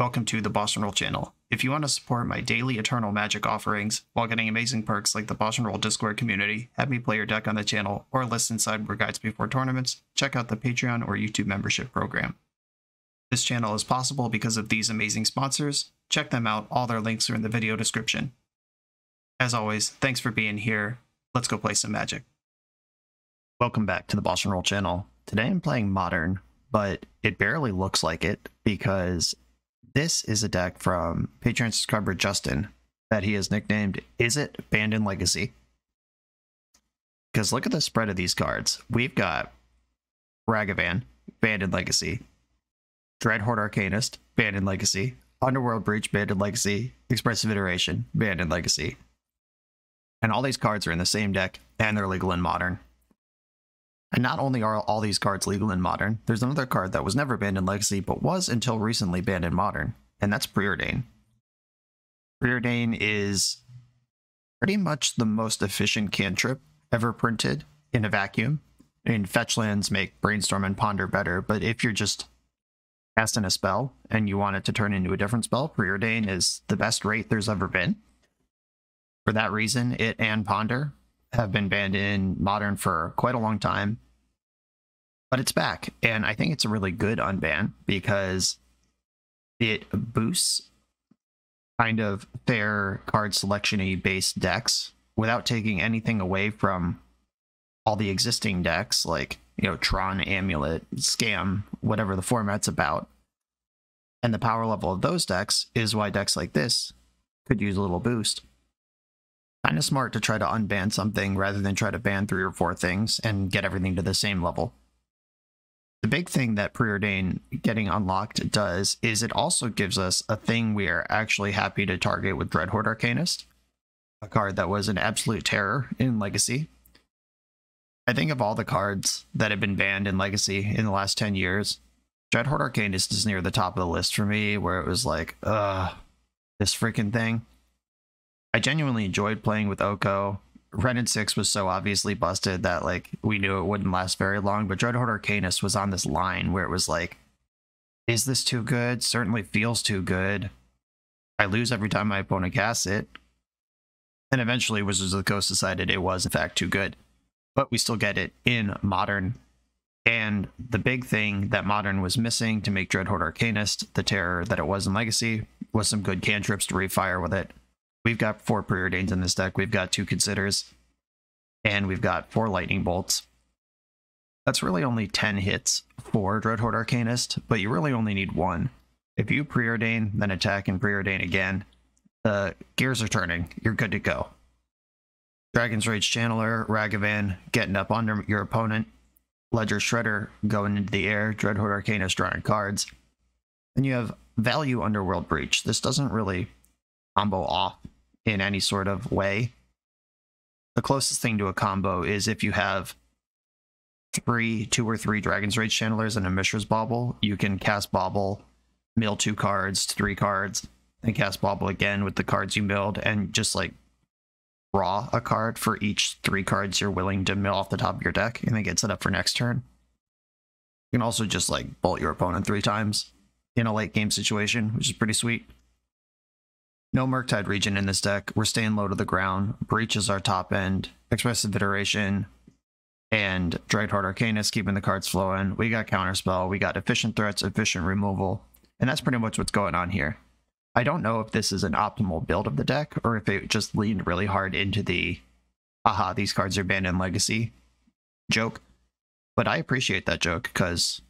Welcome to the BoshNRoll channel. If you want to support my daily Eternal Magic offerings while getting amazing perks like the BoshNRoll Discord community, have me play your deck on the channel, or listen sideboard guides before tournaments, check out the Patreon or YouTube membership program. This channel is possible because of these amazing sponsors. Check them out, all their links are in the video description. As always, thanks for being here. Let's go play some Magic. Welcome back to the BoshNRoll channel. Today I'm playing Modern, but it barely looks like it because this is a deck from Patreon subscriber Justin that he has nicknamed Izzet Banded Legacy. Because look at the spread of these cards. We've got Ragavan, Banded Legacy, Dreadhorde Arcanist, Banded Legacy, Underworld Breach, Banded Legacy, Expressive Iteration, Banded Legacy. And all these cards are in the same deck, and they're legal in Modern. And not only are all these cards legal in Modern, there's another card that was never banned in Legacy, but was until recently banned in Modern, and that's Preordain. Preordain is pretty much the most efficient cantrip ever printed in a vacuum. I mean, fetch lands make Brainstorm and Ponder better, but if you're just casting a spell and you want it to turn into a different spell, Preordain is the best rate there's ever been. For that reason, it and Ponder have been banned in Modern for quite a long time. But it's back, and I think it's a really good unban because it boosts kind of fair card selection based decks without taking anything away from all the existing decks like you know Tron, Amulet, Scam, whatever the format's about. And the power level of those decks is why decks like this could use a little boost kind of smart to try to unban something rather than try to ban three or four things and get everything to the same level. The big thing that Preordain getting unlocked does is it also gives us a thing we are actually happy to target with Dreadhorde Arcanist, a card that was an absolute terror in Legacy. I think of all the cards that have been banned in Legacy in the last 10 years, Dreadhorde Arcanist is near the top of the list for me, where it was like, ugh, this freaking thing. I genuinely enjoyed playing with Oko. Wrenn 6 was so obviously busted that like we knew it wouldn't last very long, but Dreadhorde Arcanist was on this line where it was like, is this too good? Certainly feels too good. I lose every time my opponent casts it. And eventually Wizards of the Coast decided it was in fact too good. But we still get it in Modern. And the big thing that Modern was missing to make Dreadhorde Arcanist the terror that it was in Legacy was some good cantrips to refire with it. We've got four preordains in this deck. We've got two considers, and we've got four lightning bolts. That's really only 10 hits for Dreadhorde Arcanist, but you really only need one. If you preordain, then attack and preordain again, the gears are turning. You're good to go. Dragon's Rage Channeler, Ragavan getting up under your opponent, Ledger Shredder going into the air, Dreadhorde Arcanist drawing cards. And you have Value Underworld Breach. This doesn't really combo off in any sort of way. The closest thing to a combo is if you have three, two or three Dragon's Rage Channelers and a Mishra's Bauble, you can cast Bauble, mill two cards, three cards, and cast Bauble again with the cards you milled, and just like draw a card for each three cards you're willing to mill off the top of your deck, and then get set up for next turn. You can also just like bolt your opponent three times in a late game situation, which is pretty sweet. No Murktide Regent in this deck. We're staying low to the ground. Breach is our top end. Expressive Iteration and Dreadhorde Arcanist keeping the cards flowing. We got Counterspell. We got efficient threats, efficient removal. And that's pretty much what's going on here. I don't know if this is an optimal build of the deck or if it just leaned really hard into the aha, these cards are banned in Legacy joke. But I appreciate that joke because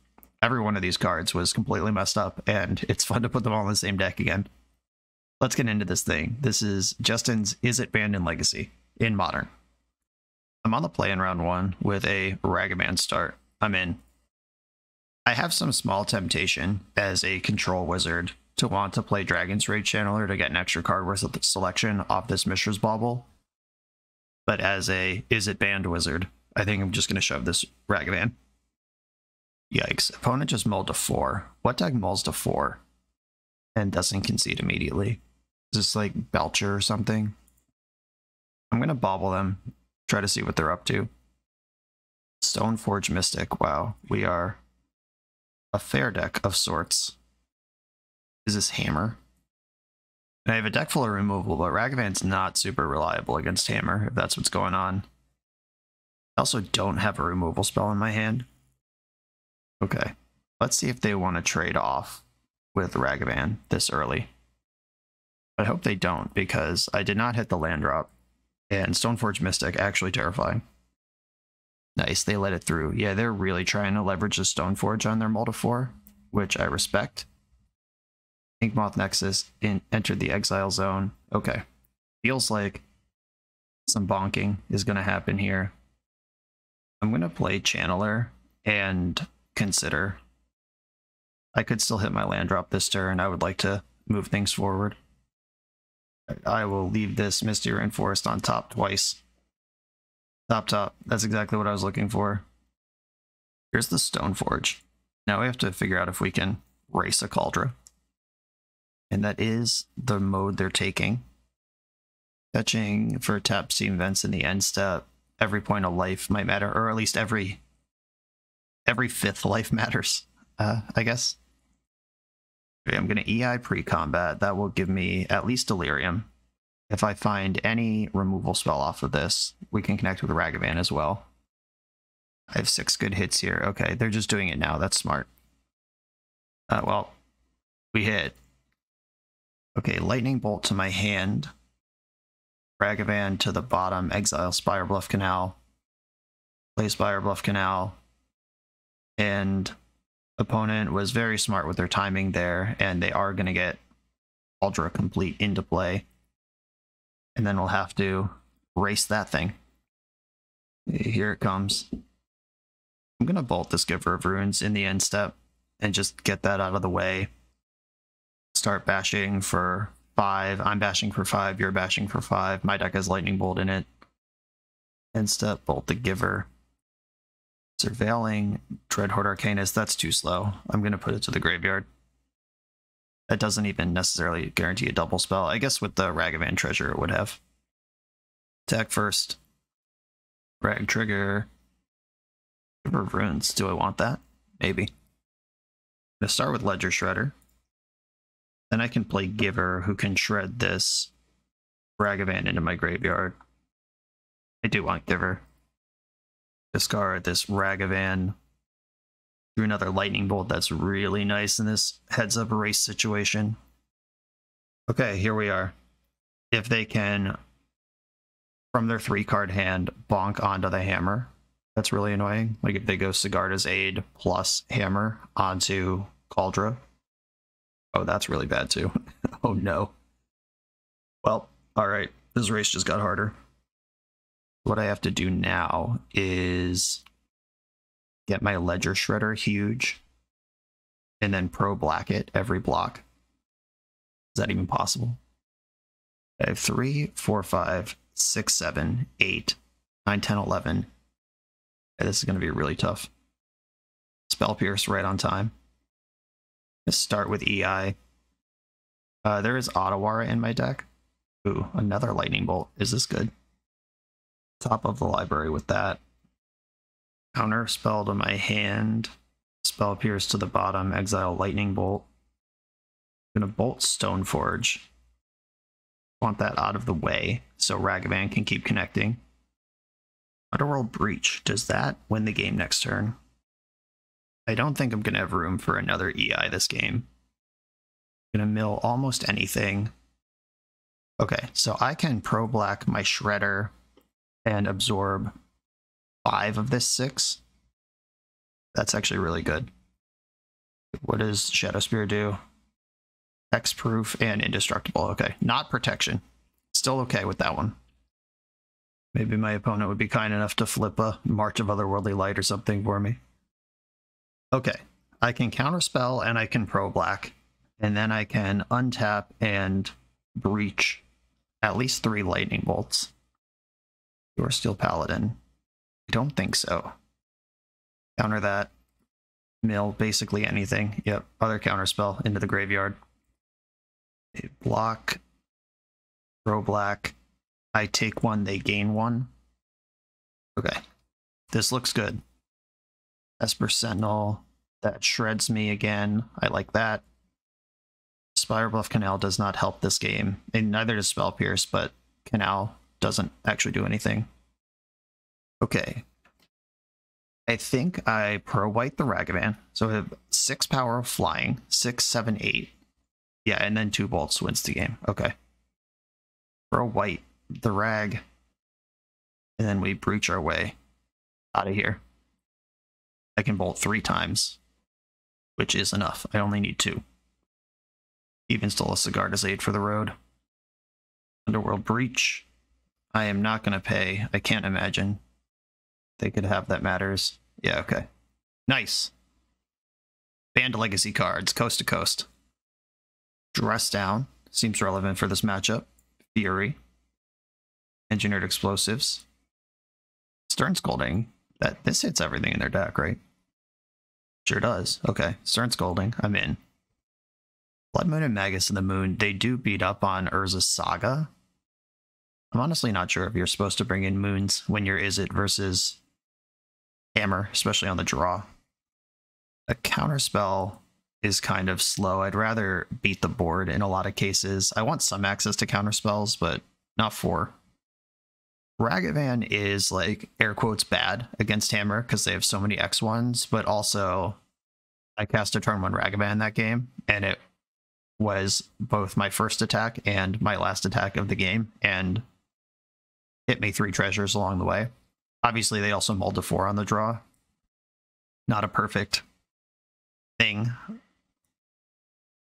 every one of these cards was completely messed up and it's fun to put them all in the same deck again let's get into this thing. This is Justin's Izzet Banned in Legacy in Modern. I'm on the play in round one with a Ragavan start. I'm in. I have some small temptation as a control wizard to want to play Dragon's Rage Channeler to get an extra card worth of selection off this Mishra's Bauble. But as a Izzet Banned wizard, I think I'm just going to shove this Ragavan. Yikes. Opponent just mulled to four. What deck mulls to four and doesn't concede immediately? Is this like Belcher or something? I'm going to bobble them, try to see what they're up to. Stoneforge Mystic. Wow, we are a fair deck of sorts. is this Hammer? And I have a deck full of removal, but Ragavan's not super reliable against Hammer, if that's what's going on. I also don't have a removal spell in my hand. Okay, let's see if they want to trade off with Ragavan this early. I hope they don't, because I did not hit the land drop. And Stoneforge Mystic, actually terrifying. Nice, they let it through. Yeah, they're really trying to leverage the Stoneforge on their Multifor, which I respect. Inkmoth Nexus in, entered the exile zone. Okay. Feels like some bonking is going to happen here. I'm going to play Channeler and consider. I could still hit my land drop this turn. I would like to move things forward. I will leave this Misty Rainforest on top twice. Top, top. That's exactly what I was looking for. Here's the Stone Forge. Now we have to figure out if we can race a Kaldra. And that is the mode they're taking. Fetching for tap steam vents in the end step. Every point of life might matter, or at least every every fifth life matters, uh, I guess. Okay, I'm going to EI pre-combat. That will give me at least Delirium. If I find any removal spell off of this, we can connect with Ragavan as well. I have six good hits here. Okay, they're just doing it now. That's smart. Uh, well, we hit. Okay, Lightning Bolt to my hand. Ragavan to the bottom. Exile Spirebluff Canal. Play Spirebluff Canal. And opponent was very smart with their timing there, and they are going to get Kaldra Compleat into play and then we'll have to race that thing. Here it comes. I'm going to bolt this Giver of Runes in the end step and just get that out of the way. Start bashing for five. I'm bashing for five. You're bashing for five. My deck has Lightning Bolt in it. End step, bolt the Giver. Surveilling, Dreadhorde Arcanist. That's too slow. I'm going to put it to the graveyard. That doesn't even necessarily guarantee a double spell. I guess with the Ragavan treasure it would have. Attack first. Rag trigger. River Runes. Do I want that? Maybe. I'm gonna start with Ledger Shredder. Then I can play Giver, who can shred this Ragavan into my graveyard. I do want Giver. Discard this Ragavan through another lightning bolt that's really nice in this heads up race situation. Okay, here we are. If they can, from their three card hand, bonk onto the hammer, that's really annoying. Like if they go Sigarda's Aid plus hammer onto Kaldra. Oh, that's really bad too. oh no. Well, alright. This race just got harder. What I have to do now is get my ledger shredder huge, and then pro black it every block. Is that even possible? I have 3, 4, 5, 6, 7, 8, 9, 10, 11. Yeah, this is going to be really tough. Spell Pierce right on time. Let's start with EI. Uh, there is Otawara in my deck. Ooh, another Lightning Bolt. Is this good? Top of the library with that. Counter spell to my hand. Spell Pierce to the bottom. Exile Lightning Bolt. I'm gonna Bolt Stoneforge. Want that out of the way so Ragavan can keep connecting. Underworld Breach. Does that win the game next turn? I don't think I'm gonna have room for another EI this game. I'm gonna mill almost anything. Okay, so I can pro black my shredder and absorb five of this six. That's actually really good. What does Shadow Spear do? Hexproof and indestructible. Okay, not protection. Still okay with that one. Maybe my opponent would be kind enough to flip a March of Otherworldly Light or something for me. Okay, I can counterspell and I can pro black. And then I can untap and breach at least three lightning bolts. Pure Steel Paladin. I don't think so. Counter that. Mill basically anything. Yep. Other counter spell into the graveyard. They block. Pro black. I take one, they gain one. Okay. This looks good. Esper Sentinel. That shreds me again. I like that. Spirebluff Canal does not help this game, and neither does Spell Pierce, but Canal doesn't actually do anything. Okay. I think I pro white the Ragavan. So I have six power of flying, six, seven, eight. Yeah, and then two bolts wins the game. Okay. Pro white the rag. And then we breach our way out of here. I can bolt three times, which is enough. I only need two. Even still a Sigarda's aid for the road. Underworld Breach. I am not going to pay. I can't imagine they could have that matters. Yeah, okay. Nice. Banned legacy cards, coast to coast. Dress down seems relevant for this matchup. Fury. Engineered explosives. Stern Scolding. That this hits everything in their deck, right? Sure does. Okay. Stern Scolding. I'm in. Blood Moon and Magus of the Moon, they do beat up on Urza's Saga. I'm honestly not sure if you're supposed to bring in moons when you're is it versus Hammer, especially on the draw. A counterspell is kind of slow. I'd rather beat the board in a lot of cases. I want some access to counterspells, but not four. Ragavan is like air quotes bad against Hammer because they have so many X1s, but also I cast a turn one Ragavan that game, and it was both my first attack and my last attack of the game, and hit me three treasures along the way. Obviously, they also mulled a four on the draw. Not a perfect thing.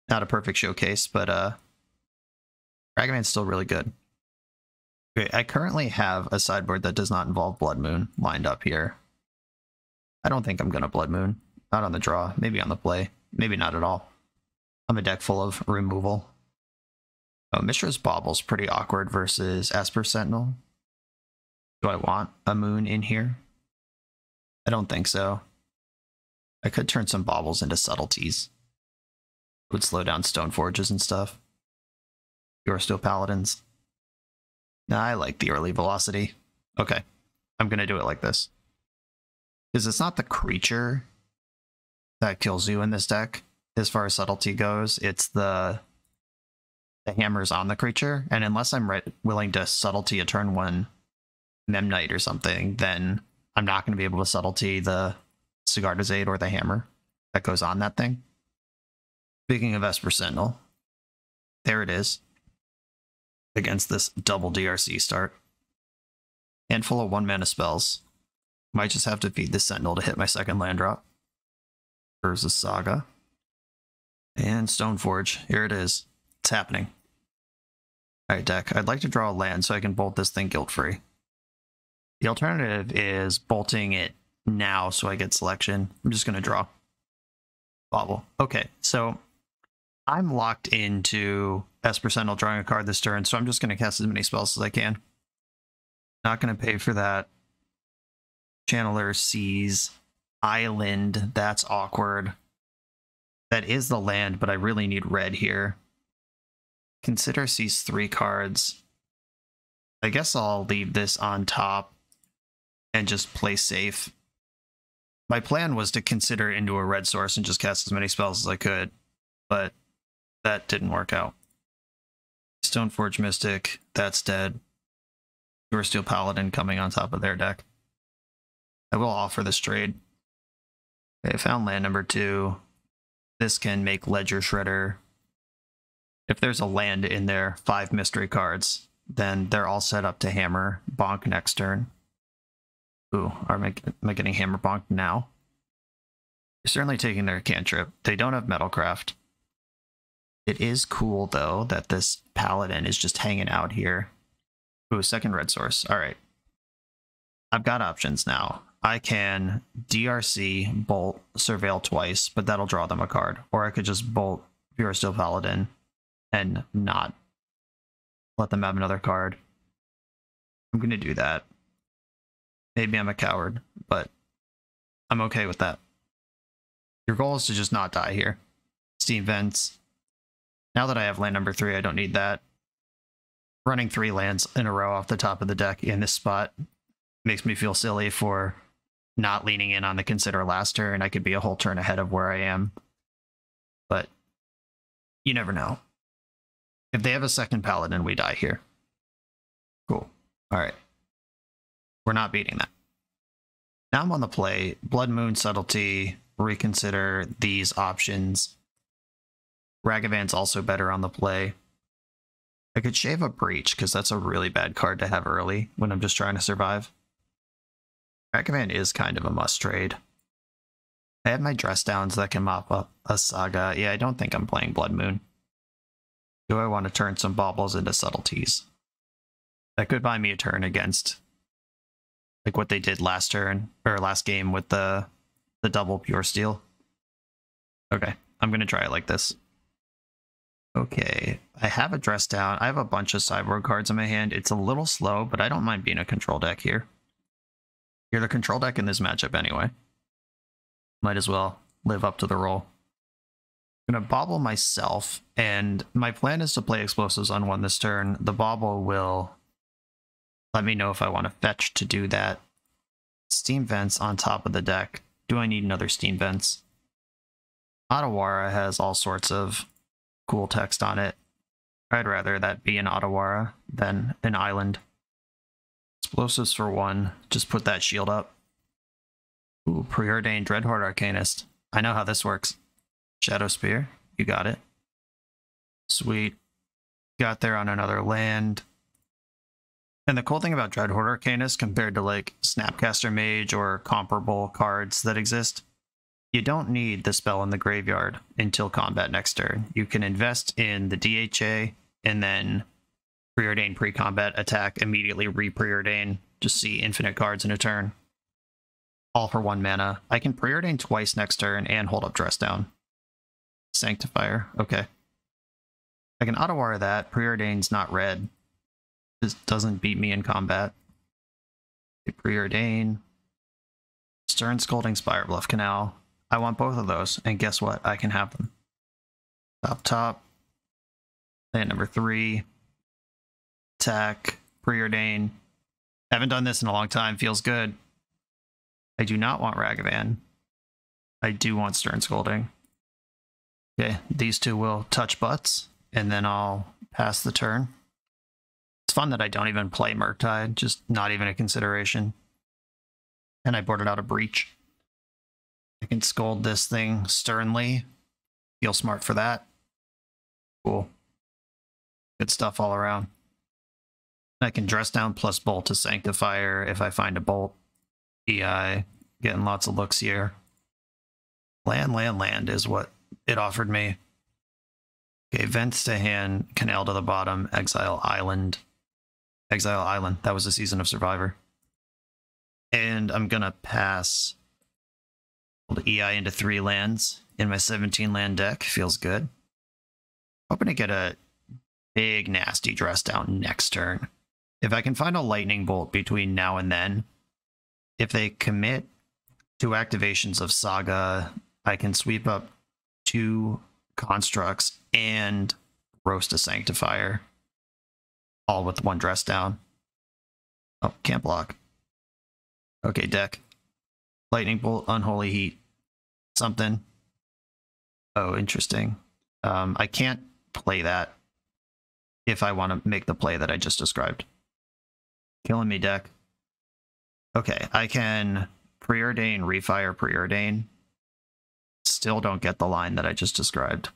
Not a perfect showcase, but uh Ragavan's still really good. Okay, I currently have a sideboard that does not involve Blood Moon lined up here. I don't think I'm gonna Blood Moon. Not on the draw, maybe on the play, maybe not at all. I'm a deck full of removal. Oh, Mishra's Bauble's pretty awkward versus Esper Sentinel. Do I want a moon in here? I don't think so. I could turn some baubles into subtleties. It would slow down stone forges and stuff. Pure Steel paladins. Nah, I like the early velocity. Okay, I'm gonna do it like this. Because it's not the creature that kills you in this deck, as far as subtlety goes. It's the the hammers on the creature, and unless I'm willing to subtlety a turn one Memnite or something, then I'm not going to be able to subtlety the Sigarda's Aid or the hammer that goes on that thing. Speaking of Esper Sentinel, there it is. Against this double DRC start. Handful of one mana spells. Might just have to feed the Sentinel to hit my second land drop. Urza's Saga. And Stoneforge. Here it is. It's happening. Alright, deck. I'd like to draw a land so I can bolt this thing guilt free. The alternative is bolting it now so I get selection. I'm just going to draw. Bobble. Okay, so I'm locked into Esper Sentinel drawing a card this turn, so I'm just going to cast as many spells as I can. Not going to pay for that. Channeler sees Island. That's awkward. That is the land, but I really need red here. Consider sees three cards. I guess I'll leave this on top and just play safe. My plan was to consider into a red source and just cast as many spells as I could, but that didn't work out. Stoneforge Mystic, that's dead. Steel Paladin coming on top of their deck. I will offer this trade. Okay, found land number two. This can make Ledger Shredder. If there's a land in there, five mystery cards, then they're all set up to hammer bonk next turn. Ooh, am I, am I getting hammer bonked now? They're certainly taking their cantrip. They don't have Metalcraft. It is cool, though, that this paladin is just hanging out here. Ooh, second red source. All right. I've got options now. I can DRC, bolt, surveil twice, but that'll draw them a card. Or I could just bolt Pure Steel Paladin and not let them have another card. I'm going to do that. Maybe I'm a coward, but I'm okay with that. Your goal is to just not die here. Steam vents. Now that I have land number three, I don't need that. Running three lands in a row off the top of the deck in this spot makes me feel silly for not leaning in on the consider last turn. I could be a whole turn ahead of where I am. But you never know. If they have a second paladin, we die here. Cool. All right. We're not beating that. Now I'm on the play. Blood Moon Subtlety. Reconsider these options. Ragavan's also better on the play. I could shave a Breach because that's a really bad card to have early when I'm just trying to survive. Ragavan is kind of a must trade. I have my dress downs that can mop up a saga. Yeah, I don't think I'm playing Blood Moon. Do I want to turn some baubles into subtleties? That could buy me a turn against like what they did last turn or last game with the the double pure steel. Okay, I'm gonna try it like this. Okay, I have a dress down. I have a bunch of sideboard cards in my hand. It's a little slow, but I don't mind being a control deck here. You're the control deck in this matchup anyway. Might as well live up to the role. I'm gonna bobble myself, and my plan is to play explosives on one this turn. The bobble will let me know if I want to fetch to do that. Steam vents on top of the deck. Do I need another steam vents? Otawara has all sorts of cool text on it. I'd rather that be an Otawara than an island. Explosives for one. Just put that shield up. Ooh, preordained Dreadhorde Arcanist. I know how this works. Shadow Spear. You got it. Sweet. Got there on another land. And the cool thing about Dreadhorde Arcanist compared to like Snapcaster Mage or comparable cards that exist, you don't need the spell in the graveyard until combat next turn. You can invest in the DHA and then preordain pre-combat attack, immediately re-preordain, just see infinite cards in a turn. All for one mana. I can preordain twice next turn and hold up dress down. Sanctifier, okay. I can Otawara that. Preordain's not red, just doesn't beat me in combat. A preordain. Stern Scolding Spirebluff Canal. I want both of those, and guess what? I can have them. Top top. Land number three. Attack. Preordain. Haven't done this in a long time. Feels good. I do not want Ragavan. I do want Stern Scolding. Okay, these two will touch butts, and then I'll pass the turn fun that I don't even play Murktide, just not even a consideration. And I boarded out a breach. I can scold this thing sternly. Feel smart for that. Cool. Good stuff all around. I can dress down plus bolt to sanctifier if I find a bolt. EI, getting lots of looks here. Land, land, land is what it offered me. Okay, vents to hand, canal to the bottom, exile island. Exile Island. That was a season of Survivor. And I'm gonna pass the EI into three lands in my 17 land deck. Feels good. Hoping to get a big nasty dress down next turn. If I can find a lightning bolt between now and then, if they commit two activations of Saga, I can sweep up two constructs and roast a sanctifier all with one dress down. Oh, can't block. Okay, deck. Lightning bolt, unholy heat. Something. Oh, interesting. Um, I can't play that if I want to make the play that I just described. Killing me, deck. Okay, I can preordain, refire, preordain. Still don't get the line that I just described.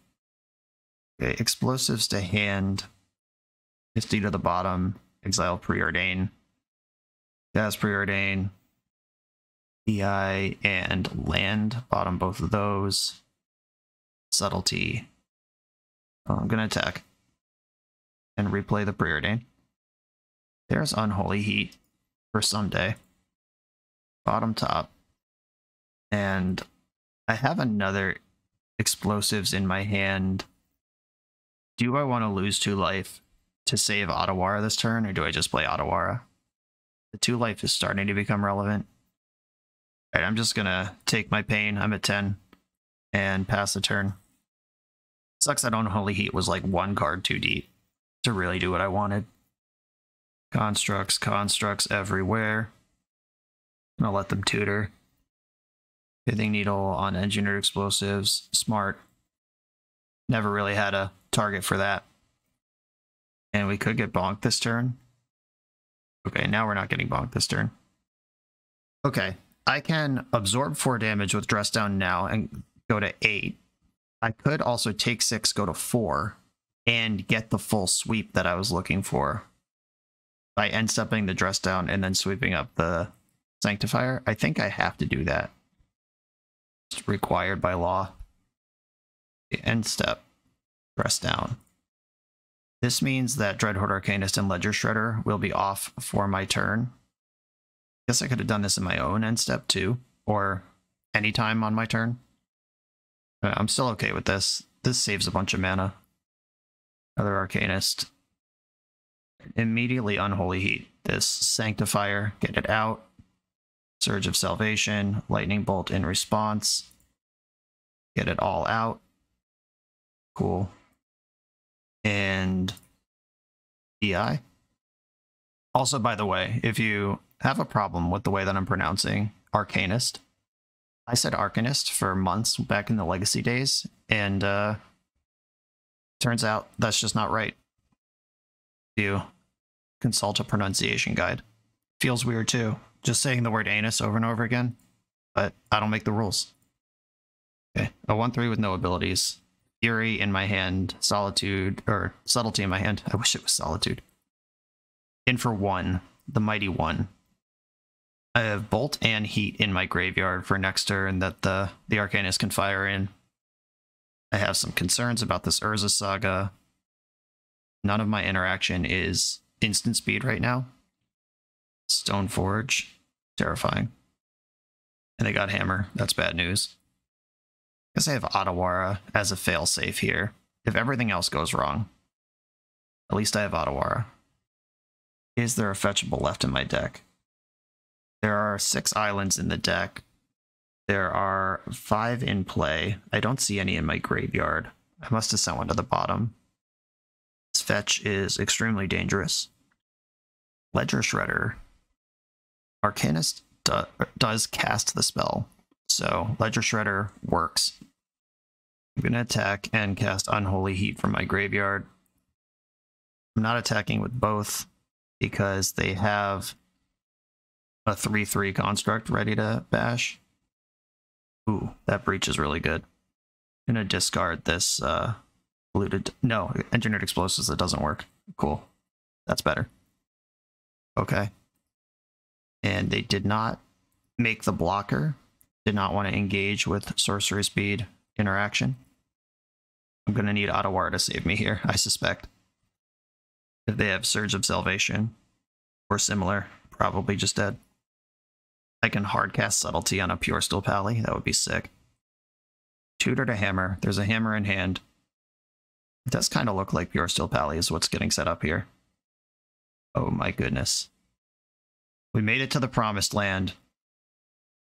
Okay, explosives to hand. Misty to the bottom. Exile preordain. Gas preordain. EI and land. Bottom both of those. Subtlety. Oh, I'm gonna attack. And replay the preordain. There's Unholy Heat for someday. Bottom top. And I have another explosives in my hand. Do I want to lose two life to save Otawara this turn, or do I just play Otawara? The two life is starting to become relevant. Alright, I'm just gonna take my pain. I'm at 10 and pass the turn. Sucks that Unholy Heat was like one card too deep to really do what I wanted. Constructs, constructs everywhere. I'm gonna let them tutor. Pithing Needle on Engineered Explosives. Smart. Never really had a target for that. And we could get bonked this turn. Okay, now we're not getting bonked this turn. Okay, I can absorb 4 damage with Dress Down now and go to 8. I could also take 6, go to 4, and get the full sweep that I was looking for by end stepping the Dress Down and then sweeping up the Sanctifier. I think I have to do that. It's required by law. End step, Dress Down. This means that Dreadhorde Arcanist and Ledger Shredder will be off for my turn. I Guess I could have done this in my own end step too, or anytime on my turn. I'm still okay with this. This saves a bunch of mana. Another Arcanist. Immediately Unholy Heat. This Sanctifier, get it out. Surge of Salvation, Lightning Bolt in response. Get it all out. Cool. And EI. Also, by the way, if you have a problem with the way that I'm pronouncing Arcanist, I said Arcanist for months back in the Legacy days, and uh, turns out that's just not right. You consult a pronunciation guide. Feels weird too just saying the word anus over and over again, but I don't make the rules. Okay, a 1 3 with no abilities. Fury in my hand, Solitude, or Subtlety in my hand. I wish it was Solitude. In for 1, the Mighty 1. I have Bolt and Heat in my graveyard for next turn that the, the Arcanist can fire in. I have some concerns about this Urza saga. None of my interaction is instant speed right now, Stoneforge. Terrifying. And they got Hammer. That's bad news. Guess I have Otawara as a failsafe here. If everything else goes wrong, at least I have Otawara. Is there a fetchable left in my deck? There are six islands in the deck. There are five in play. I don't see any in my graveyard. I must have sent one to the bottom. This fetch is extremely dangerous. Ledger Shredder Arcanist do, does cast the spell, so Ledger Shredder works. I'm going to attack and cast Unholy Heat from my graveyard. I'm not attacking with both because they have a 3 3 construct ready to bash. Ooh, that breach is really good. I'm going to discard this uh, polluted. No, engineered explosives, that doesn't work. Cool. That's better. Okay and they did not make the blocker, did not want to engage with sorcery speed interaction. I'm going to need Otawara to save me here, I suspect. If they have Surge of Salvation or similar, probably just dead. I can hardcast Subtlety on a Pure Steel Pally, that would be sick. Tutor to Hammer, there's a hammer in hand. It does kind of look like Pure Steel Pally is what's getting set up here. Oh my goodness. We made it to the promised land.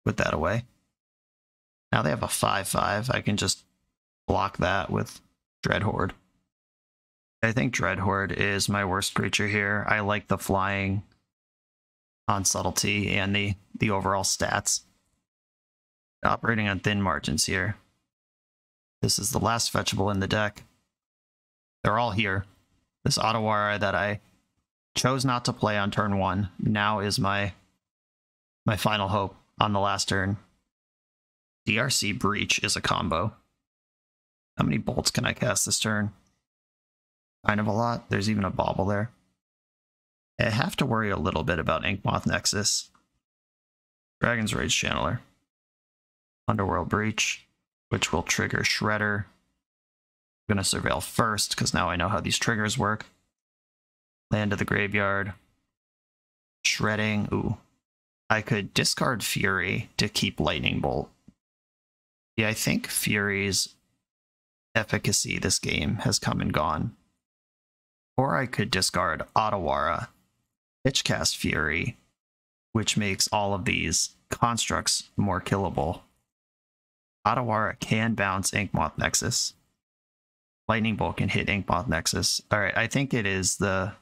Put that away. Now they have a 5-5. I can just block that with Dreadhorde. I think Dreadhorde is my worst creature here. I like the flying on subtlety and the, the overall stats. Operating on thin margins here. This is the last fetchable in the deck. They're all here. This Otawara that I chose not to play on turn one. Now is my my final hope on the last turn. DRC Breach is a combo. How many bolts can I cast this turn? Kind of a lot. There's even a bauble there. I have to worry a little bit about Inkmoth Nexus. Dragon's Rage Channeler. Underworld Breach, which will trigger Shredder. I'm going to Surveil first, because now I know how these triggers work. Land of the Graveyard. Shredding. Ooh. I could discard Fury to keep Lightning Bolt. Yeah, I think Fury's efficacy this game has come and gone. Or I could discard Otawara, Pitchcast Fury, which makes all of these constructs more killable. Otawara can bounce Inkmoth Nexus. Lightning Bolt can hit Inkmoth Nexus. Alright, I think it is the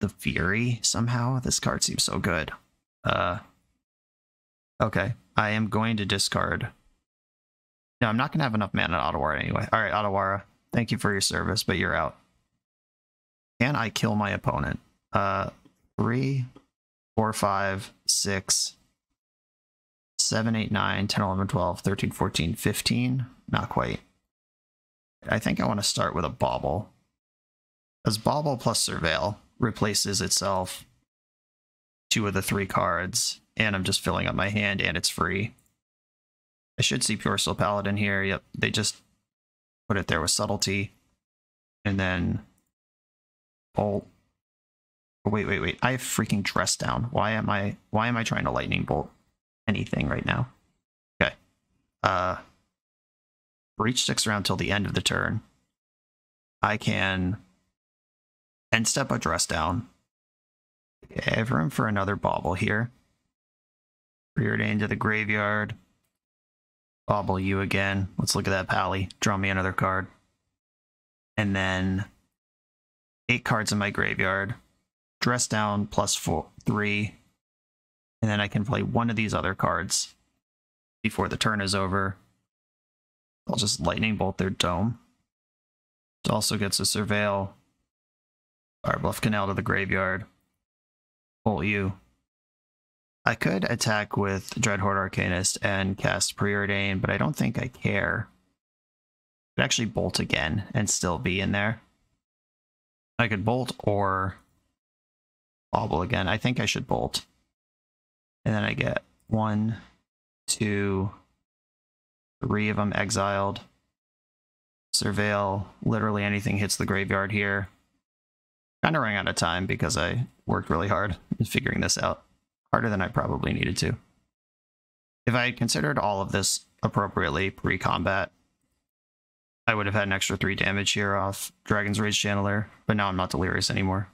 the Fury somehow. This card seems so good. Uh, okay, I am going to discard. No, I'm not going to have enough mana at Otawara anyway. All right, Otawara, thank you for your service, but you're out. Can I kill my opponent? Uh, three, four, five, six, seven, eight, nine, 10, 11, 12, 13, 14, 15. Not quite. I think I want to start with a bauble. As bauble plus surveil replaces itself two of the three cards, and I'm just filling up my hand and it's free. I should see Pure Steel Paladin here. Yep, they just put it there with subtlety. And then bolt. Oh, wait, wait, wait. I have freaking dress down. Why am I why am I trying to lightning bolt anything right now? Okay. Uh breach sticks around till the end of the turn. I can end step a dress down. Okay, I have room for another bauble here. Preordain to the graveyard. Bauble you again. Let's look at that pally. Draw me another card. And then eight cards in my graveyard. Dress down plus four, three. And then I can play one of these other cards before the turn is over. I'll just lightning bolt their dome. It also gets a surveil. Spirebluff canal to the graveyard. Bolt you. I could attack with Dreadhorde Arcanist and cast Preordain, but I don't think I care. I could actually bolt again and still be in there. I could bolt or bauble again. I think I should bolt. And then I get one, two, three of them exiled. Surveil, literally anything hits the graveyard here. Kind of running out of time because I worked really hard in figuring this out harder than I probably needed to. If I had considered all of this appropriately pre-combat, I would have had an extra 3 damage here off Dragon's Rage Channeler, but now I'm not delirious anymore.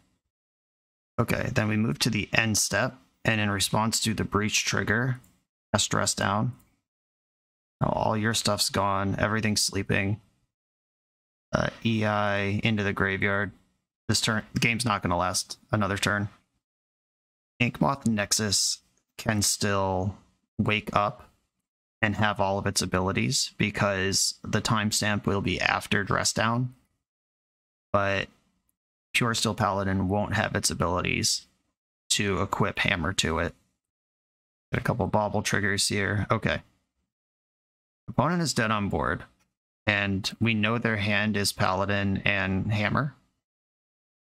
Okay, then we move to the end step, and in response to the breach trigger, cast Dress Down. Now all your stuff's gone, everything's sleeping. Uh, EI into the graveyard. This turn, the game's not going to last another turn. Inkmoth Nexus can still wake up and have all of its abilities because the timestamp will be after dress down. But Pure Steel Paladin won't have its abilities to equip Hammer to it. Got a couple bauble triggers here. Okay. Opponent is dead on board, and we know their hand is Paladin and Hammer.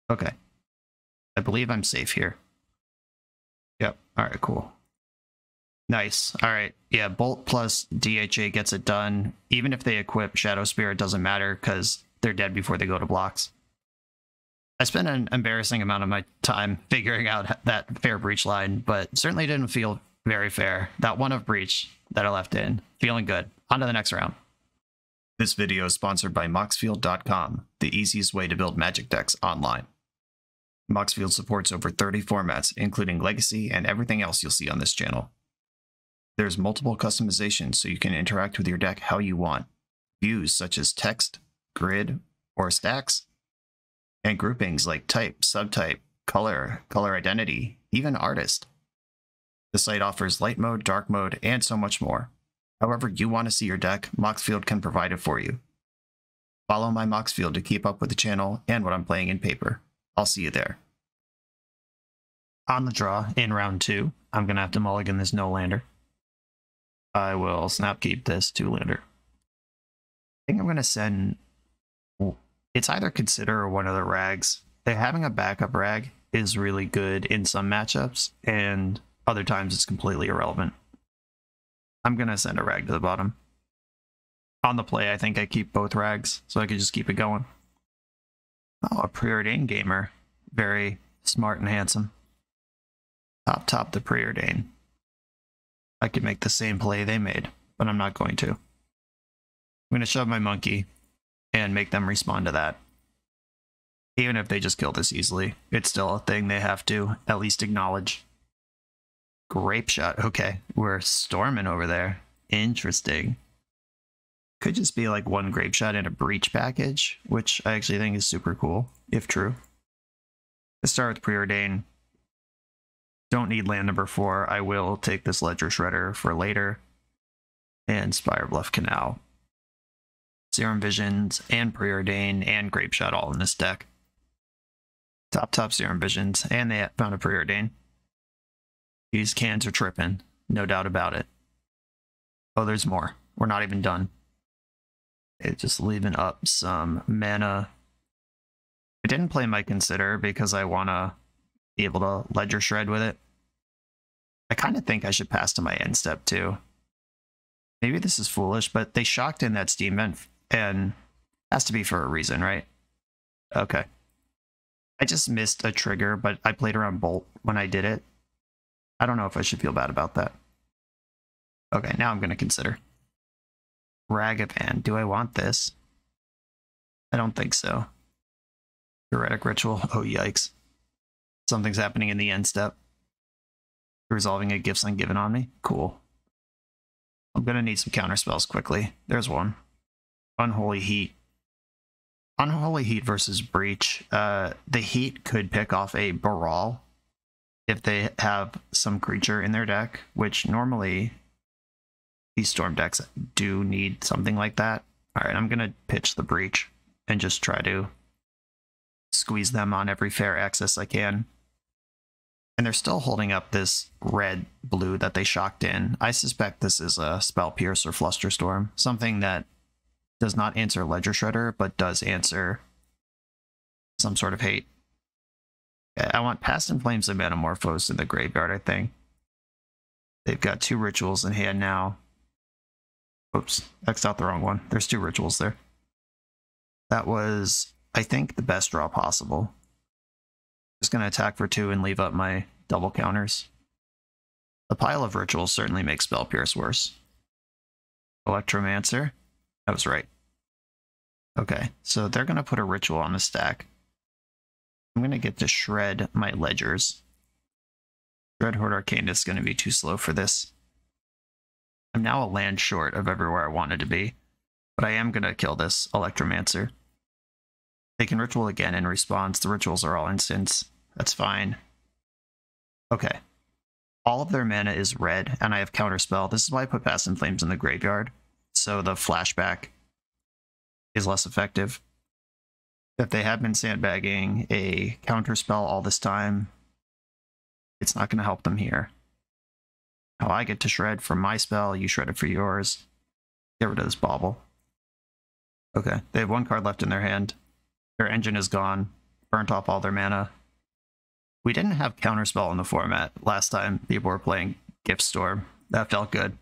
Okay. I believe I'm safe here. Yep. All right, cool. Nice. All right. Yeah, Bolt plus DHA gets it done. Even if they equip Shadow Spear, it doesn't matter because they're dead before they go to blocks. I spent an embarrassing amount of my time figuring out that fair breach line, but certainly didn't feel very fair. That one of breach that I left in, feeling good. On to the next round. This video is sponsored by Moxfield.com, the easiest way to build magic decks online. Moxfield supports over 30 formats, including Legacy and everything else you'll see on this channel. There's multiple customizations so you can interact with your deck how you want. Views such as text, grid, or stacks, and groupings like type, subtype, color, color identity, even artist. The site offers light mode, dark mode, and so much more. However you want to see your deck, Moxfield can provide it for you. Follow my Moxfield to keep up with the channel and what I'm playing in paper. I'll see you there. On the draw in round two, I'm going to have to mulligan this no lander. I will snap keep this two lander. I think I'm going to send. It's either consider or one of the rags. Having a backup rag is really good in some matchups, and other times it's completely irrelevant. I'm going to send a rag to the bottom. On the play, I think I keep both rags, so I could just keep it going. Oh, a preordained gamer. Very smart and handsome. Top top the preordained. I could make the same play they made, but I'm not going to. I'm going to shove my monkey and make them respond to that. Even if they just kill this easily, it's still a thing they have to at least acknowledge. Grape shot. Okay, we're storming over there. Interesting. Could just be like one grape shot in a breach package, which I actually think is super cool, if true. Let's start with Preordain. Don't need land number four. I will take this Ledger Shredder for later. And Spirebluff Canal. Serum Visions and Preordain and Grape Shot all in this deck. Top top serum visions, and they found a preordain. These cans are tripping, no doubt about it. Oh, there's more. We're not even done. It's just leaving up some mana. I didn't play my consider because I want to be able to ledger shred with it. I kind of think I should pass to my end step too. Maybe this is foolish, but they shocked in that steam vent and has to be for a reason, right? Okay. I just missed a trigger, but I played around Bolt when I did it. I don't know if I should feel bad about that. Okay, now I'm going to consider. Ragavan. Do I want this? I don't think so. Heretic Ritual. Oh, yikes. Something's happening in the end step. Resolving a gifts ungiven on me? Cool. I'm going to need some counter spells quickly. There's one. Unholy Heat. Unholy Heat versus Breach. Uh, the Heat could pick off a Baral if they have some creature in their deck, which normally these Storm decks do need something like that. All right, I'm going to pitch the Breach and just try to squeeze them on every fair access I can. And they're still holding up this red blue that they shocked in. I suspect this is a Spell Pierce or Flusterstorm, something that does not answer Ledger Shredder, but does answer some sort of hate. I want Past in Flames and Metamorphose in the graveyard, I think. They've got two rituals in hand now. Oops, X'd out the wrong one. There's two rituals there. That was, I think, the best draw possible. Just going to attack for two and leave up my double counters. The pile of rituals certainly makes Spell Pierce worse. Electromancer. I was right. Okay, so they're going to put a ritual on the stack. I'm going to get to shred my ledgers. Dreadhorde Arcanist is going to be too slow for this. I'm now a land short of everywhere I wanted to be, but I am going to kill this Electromancer. They can ritual again in response. The rituals are all instants. That's fine. Okay. All of their mana is red, and I have Counterspell. This is why I put Past in Flames in the graveyard, so the flashback is less effective if they have been sandbagging a counter spell all this time, it's not going to help them here. Now I get to shred for my spell, you shred it for yours. Get rid of this bauble. Okay, they have one card left in their hand. Their engine is gone, burnt off all their mana. We didn't have counterspell in the format last time people were playing Gift Storm. That felt good.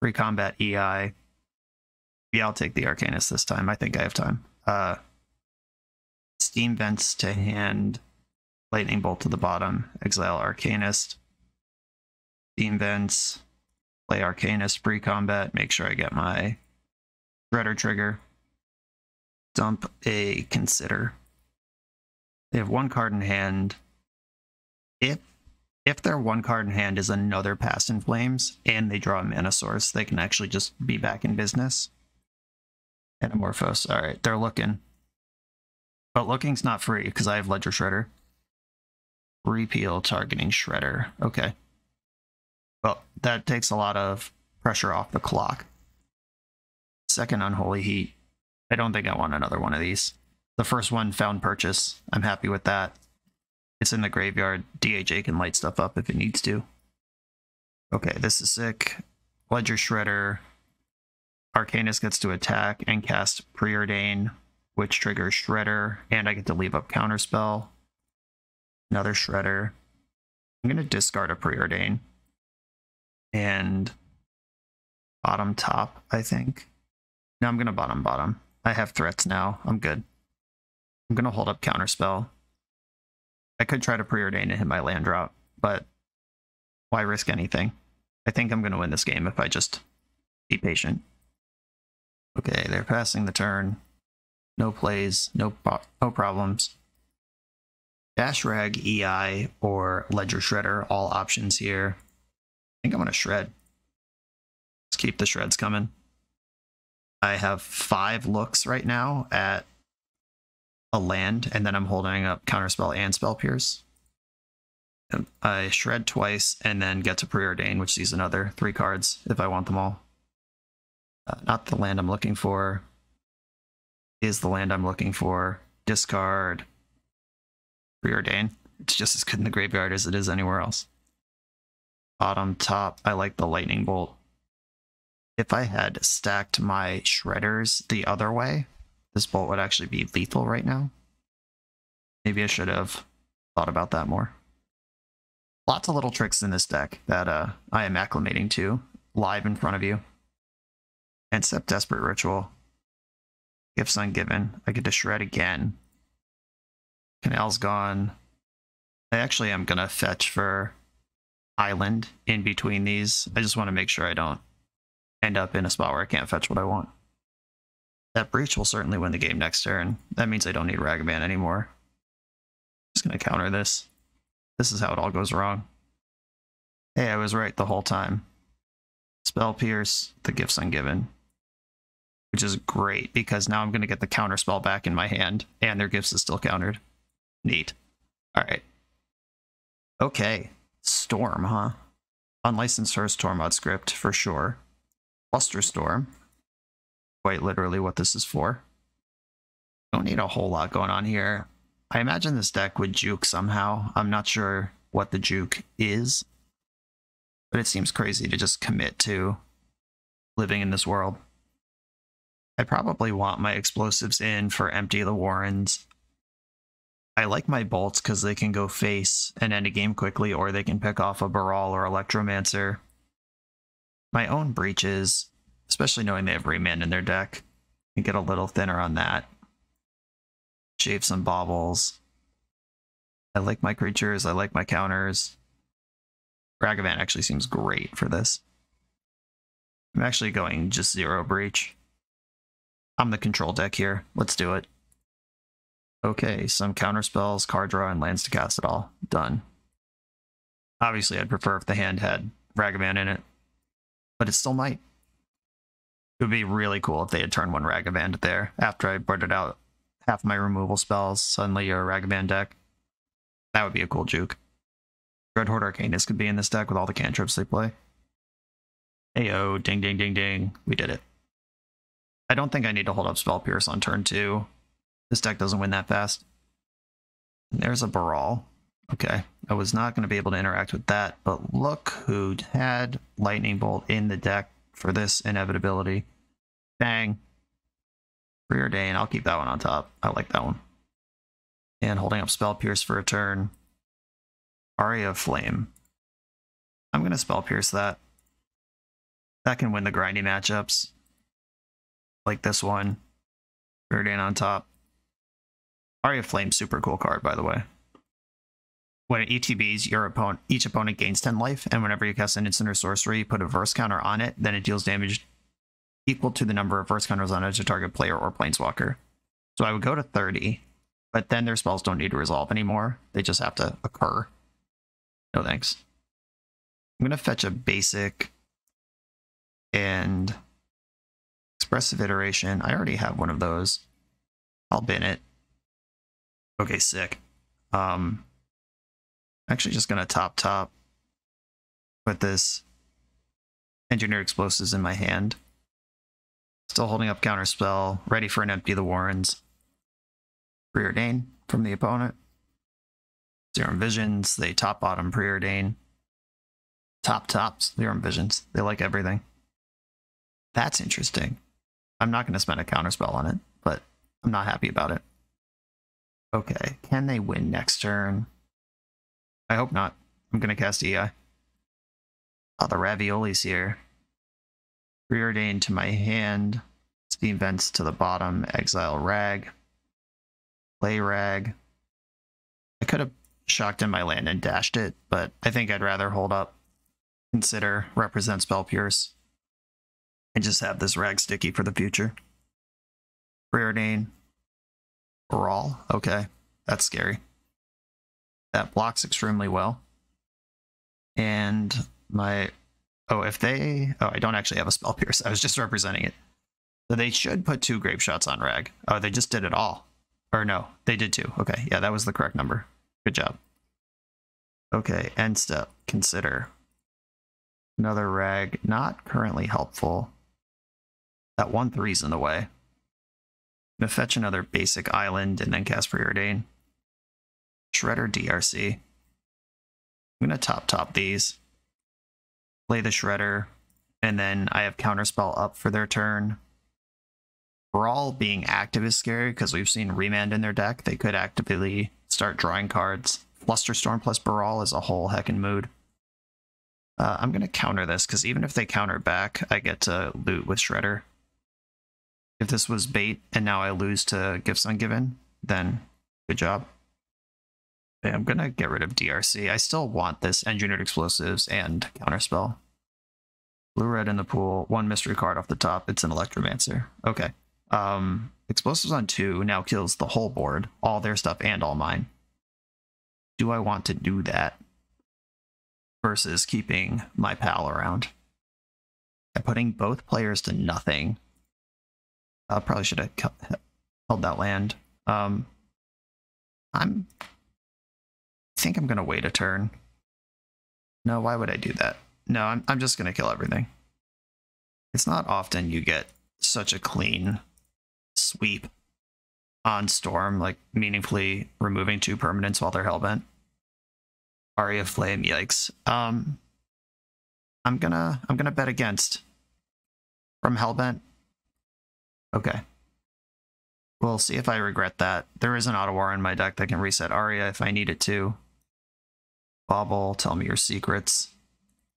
Free combat EI. Yeah, I'll take the Arcanist this time. I think I have time. Uh, Steam Vents to hand Lightning Bolt to the bottom, exile Arcanist. Steam Vents, play Arcanist pre combat, make sure I get my Shredder trigger. Dump a Consider. They have one card in hand. If if their one card in hand is another Past in Flames and they draw a mana source, they can actually just be back in business. Manamorphose. Alright, they're looking. But looking's not free because I have Ledger Shredder. Repeal targeting Shredder. Okay. Well, that takes a lot of pressure off the clock. Second Unholy Heat. I don't think I want another one of these. The first one found purchase. I'm happy with that. It's in the graveyard. DHA can light stuff up if it needs to. Okay, this is sick. Ledger Shredder. Arcanist gets to attack and cast Preordain which triggers Shredder, and I get to leave up Counterspell. Another Shredder. I'm going to discard a Preordain. And bottom top, I think. No, I'm going to bottom bottom. I have threats now. I'm good. I'm going to hold up Counterspell. I could try to Preordain and hit my land drop, but why risk anything? I think I'm going to win this game if I just be patient. Okay, they're passing the turn no plays, no, no problems. Dash Rag, EI, or Ledger Shredder, all options here. I think I'm going to shred. Let's keep the shreds coming. I have five looks right now at a land, and then I'm holding up Counterspell and Spell Pierce. I shred twice and then get to Preordain, which sees another three cards if I want them all. Uh, not the land I'm looking for is the land I'm looking for. Discard. Preordain. It's just as good in the graveyard as it is anywhere else. Bottom, top, I like the lightning bolt. If I had stacked my shredders the other way, this bolt would actually be lethal right now. Maybe I should have thought about that more. Lots of little tricks in this deck that uh, I am acclimating to live in front of you. And step Desperate Ritual. Gifts Ungiven. I get to shred again. Canal's gone. I actually am going to fetch for Island in between these. I just want to make sure I don't end up in a spot where I can't fetch what I want. That Breach will certainly win the game next turn. That means I don't need Ragavan anymore. Just going to counter this. This is how it all goes wrong. Hey, I was right the whole time. Spell Pierce, the Gifts Ungiven. Which is great, because now I'm going to get the counter spell back in my hand, and their gifts is still countered. Neat. Alright. Okay. Storm, huh? Unlicensed Hearse Tormod's Crypt, for sure. Flusterstorm. Quite literally what this is for. Don't need a whole lot going on here. I imagine this deck would juke somehow. I'm not sure what the juke is, but it seems crazy to just commit to living in this world. I probably want my explosives in for Empty the Warrens. I like my bolts because they can go face and end a game quickly, or they can pick off a Baral or Electromancer. My own breaches, especially knowing they have Remand in their deck, can get a little thinner on that shave some baubles. I like my creatures, I like my counters. Ragavan actually seems great for this. I'm actually going just zero breach. I'm the control deck here. Let's do it. Okay, some counter spells, card draw, and lands to cast it all. Done. Obviously, I'd prefer if the hand had Ragavan in it, but it still might. It would be really cool if they had turned one Ragavan there after I it out half my removal spells suddenly you're a Ragavan deck. That would be a cool juke. Dreadhorde Arcanist could be in this deck with all the cantrips they play. Ayo, ding ding ding ding. We did it. I don't think I need to hold up Spell Pierce on turn two. This deck doesn't win that fast. There's a Baral. Okay, I was not going to be able to interact with that, but look who had Lightning Bolt in the deck for this inevitability. Bang. Preordain, I'll keep that one on top. I like that one. And holding up Spell Pierce for a turn. Aria of Flame. I'm going to Spell Pierce that. That can win the grindy matchups. Like this one. Preordain on top. Aria Flame, super cool card, by the way. When it ETBs, your opponent, each opponent gains 10 life, and whenever you cast an instant or sorcery, you put a verse counter on it, then it deals damage equal to the number of verse counters on it to target player or planeswalker. So I would go to 30, but then their spells don't need to resolve anymore. They just have to occur. No thanks. I'm going to fetch a basic and expressive iteration. I already have one of those. I'll bin it. Okay, sick. Um, actually just going to top top put this engineered explosives in my hand. Still holding up counterspell, ready for an empty the Warrens. Preordain from the opponent. Serum Visions, they top bottom preordain. Top tops, Serum Visions. They like everything. That's interesting. I'm not going to spend a counterspell on it, but I'm not happy about it. Okay, can they win next turn? I hope not. I'm to cast EI. Oh, the Ravioli's here. Preordain to my hand. Steam Vents to the bottom. Exile Rag. Play Rag. I could have shocked in my land and dashed it, but I think I'd rather hold up. Consider represent Spell Pierce. And just have this rag sticky for the future. Preordain. Brawl. Okay. That's scary. That blocks extremely well. And my Oh, if they... Oh, I don't actually have a Spell Pierce. I was just representing it. So they should put two Grapeshots on Rag. Oh, they just did it all. Or no, they did two. Okay, yeah, that was the correct number. Good job. Okay, end step. Consider. Another Rag. Not currently helpful. That one three's in the way. I'm gonna fetch another basic island and then cast Preordain. Shredder DRC. I'm gonna top top these. Play the Shredder, and then I have Counterspell up for their turn. Brawl being active is scary because we've seen Remand in their deck. They could actively start drawing cards. Flusterstorm plus Brawl is a whole heckin' mood. Uh, I'm gonna counter this because even if they counter back, I get to loot with Shredder. If this was bait and now I lose to Gifts Ungiven, then good job. Okay, I'm gonna get rid of DRC. I still want this Engineered Explosives and Counterspell. Blue red in the pool, one mystery card off the top. It's an Electromancer. Okay. Um, explosives on two now kills the whole board, all their stuff and all mine. Do I want to do that versus keeping my pal around? By putting both players to nothing. I probably should have held that land. Um, I'm. I think I'm gonna wait a turn. No, why would I do that? No, I'm I'm just gonna kill everything. It's not often you get such a clean sweep on Storm, like meaningfully removing two permanents while they're hellbent. Aria Flame, yikes. Um I'm gonna I'm gonna bet against from Hellbent. Okay. We'll see if I regret that. There is an Otawara in my deck that can reset Aria if I need it to. Bauble, tell me your secrets.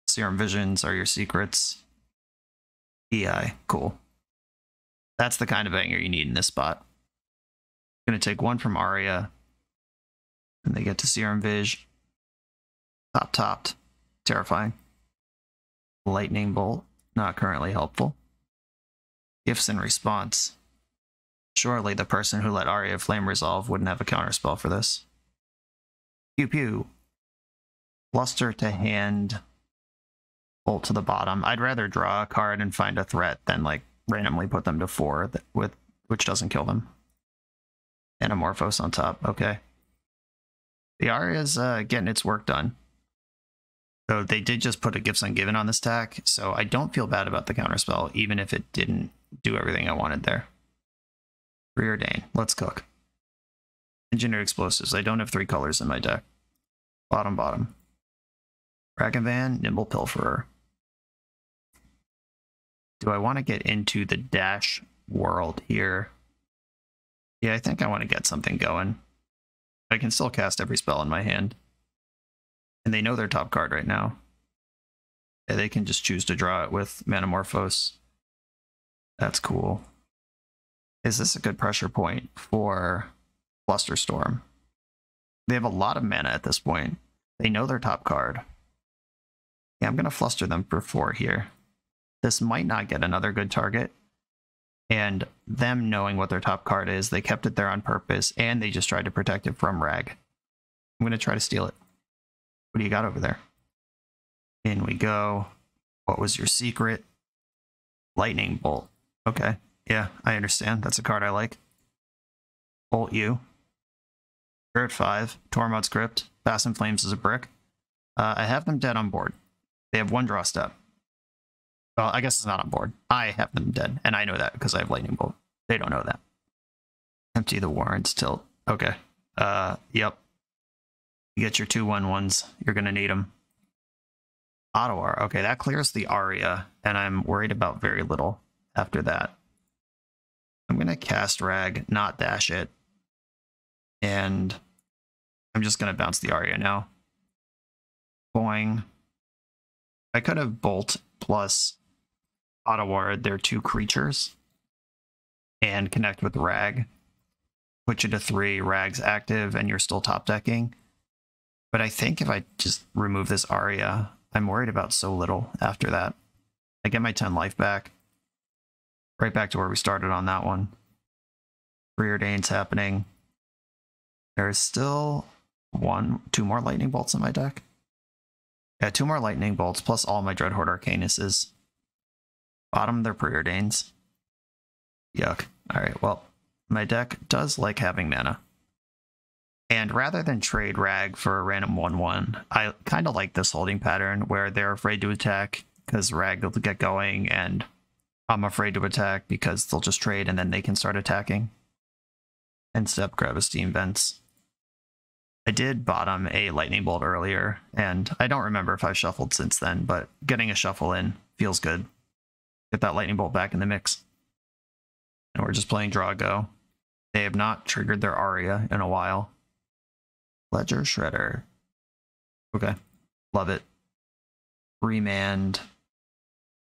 Serum Visions are your secrets. EI, cool. That's the kind of anger you need in this spot. I'm gonna take one from Aria. And they get to Serum Viz. Top topped. Terrifying. Lightning Bolt, not currently helpful. Gifts in response. Surely the person who let Aria Flame resolve wouldn't have a counterspell for this. Pew pew. Fluster to hand. Bolt to the bottom. I'd rather draw a card and find a threat than like randomly put them to four that, with which doesn't kill them. Manamorphose on top. Okay. The Aria is uh, getting its work done. So they did just put a Gifts Ungiven on this stack, so I don't feel bad about the counterspell, even if it didn't do everything I wanted there. Preordain. Let's cook. Engineered Explosives. I don't have three colors in my deck. Bottom, bottom. Ragavan, Nimble Pilferer. Do I want to get into the dash world here? Yeah, I think I want to get something going. I can still cast every spell in my hand. And they know their top card right now. Yeah, they can just choose to draw it with Manamorphose. That's cool. Is this a good pressure point for Flusterstorm? They have a lot of mana at this point. They know their top card. Yeah, I'm going to fluster them for four here. This might not get another good target. And them knowing what their top card is, they kept it there on purpose, and they just tried to protect it from Rag. I'm going to try to steal it. What do you got over there? In we go. What was your secret? Lightning Bolt. Okay. Yeah, I understand. That's a card I like. Bolt you. You're at 5. Tormod's Crypt. Past in Flames is a brick. Uh, I have them dead on board. They have one draw step. Well, I guess it's not on board. I have them dead, and I know that because I have Lightning Bolt. They don't know that. Empty the Warrens tilt. Okay. Uh, yep. You get your two one ones. You're gonna need them. Otawara. Okay, that clears the Aria, and I'm worried about very little after that. I'm gonna cast Rag, not dash it, and I'm just gonna bounce the Aria now. Boing. I could have Bolt plus Otawara, they're two creatures, and connect with Rag. Put you to three, Rag's active, and you're still top decking. But I think if I just remove this Aria, I'm worried about so little after that. I get my 10 life back. Right back to where we started on that one. Preordain's happening. There's still one, two more lightning bolts in my deck. Yeah, two more lightning bolts plus all my Dreadhorde Arcanists. Bottom, they're preordains. Yuck. Alright, well, my deck does like having mana. And rather than trade Rag for a random 1-1, I kind of like this holding pattern where they're afraid to attack because Rag will get going and I'm afraid to attack because they'll just trade and then they can start attacking. Step grab a Steam Vents. I did bottom a lightning bolt earlier, and I don't remember if I've shuffled since then, but getting a shuffle in feels good. Get that lightning bolt back in the mix. And we're just playing draw go. They have not triggered their aria in a while. Ledger Shredder. Okay. Love it. Remand.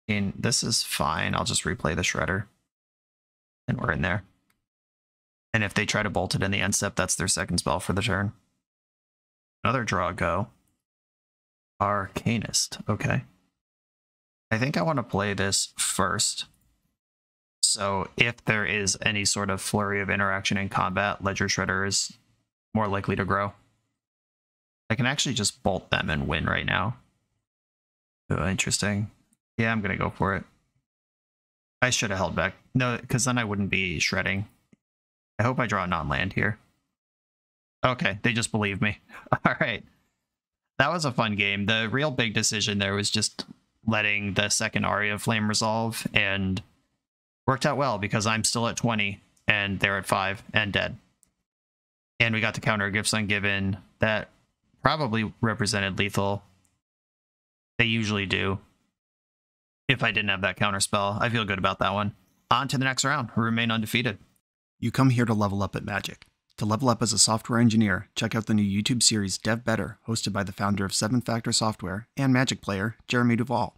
In this is fine. I'll just replay the Shredder. And we're in there. And if they try to bolt it in the end step, that's their second spell for the turn. Another draw go. Arcanist. Okay. I think I want to play this first. So if there is any sort of flurry of interaction in combat, Ledger Shredder is more likely to grow. I can actually just bolt them and win right now. Oh, interesting. Yeah, I'm going to go for it. I should have held back. No, because then I wouldn't be shredding. I hope I draw a non-land here. Okay, they just believe me. All right. That was a fun game. The real big decision there was just letting the second Aria Flame resolve and worked out well because I'm still at 20 and they're at 5 and dead. And we got to counter Gifts Ungiven that probably represented lethal. They usually do. If I didn't have that counter spell, I feel good about that one. On to the next round. Remain undefeated. You come here to level up at Magic. To level up as a software engineer, check out the new YouTube series Dev Better, hosted by the founder of 7 Factor Software and Magic player Jeremy Duvall.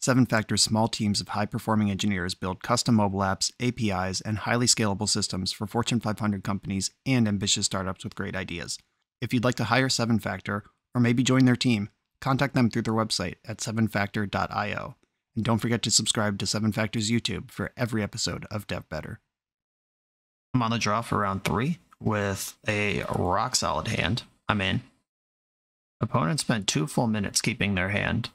7 Factor's small teams of high performing engineers build custom mobile apps, APIs, and highly scalable systems for Fortune 500 companies and ambitious startups with great ideas. If you'd like to hire 7 Factor, or maybe join their team, contact them through their website at 7factor.io. And don't forget to subscribe to 7 Factor's YouTube for every episode of Dev Better. I'm on the draw for round three with a rock solid hand. I'm in. Opponent spent two full minutes keeping their hand.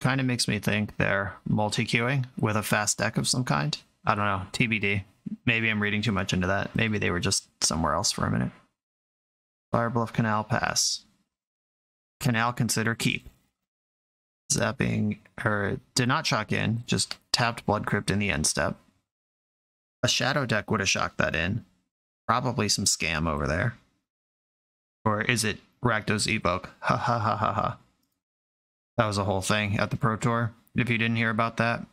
Kind of makes me think they're multi queuing with a fast deck of some kind. I don't know. TBD. Maybe I'm reading too much into that. Maybe they were just somewhere else for a minute. Spirebluff Canal pass. Canal consider keep. Zapping, or did not shock in, just tapped Blood Crypt in the end step. A shadow deck would have shocked that in. Probably some scam over there. Or is it Rakdos Evoke? Ha ha ha ha ha. That was a whole thing at the Pro Tour. If you didn't hear about that,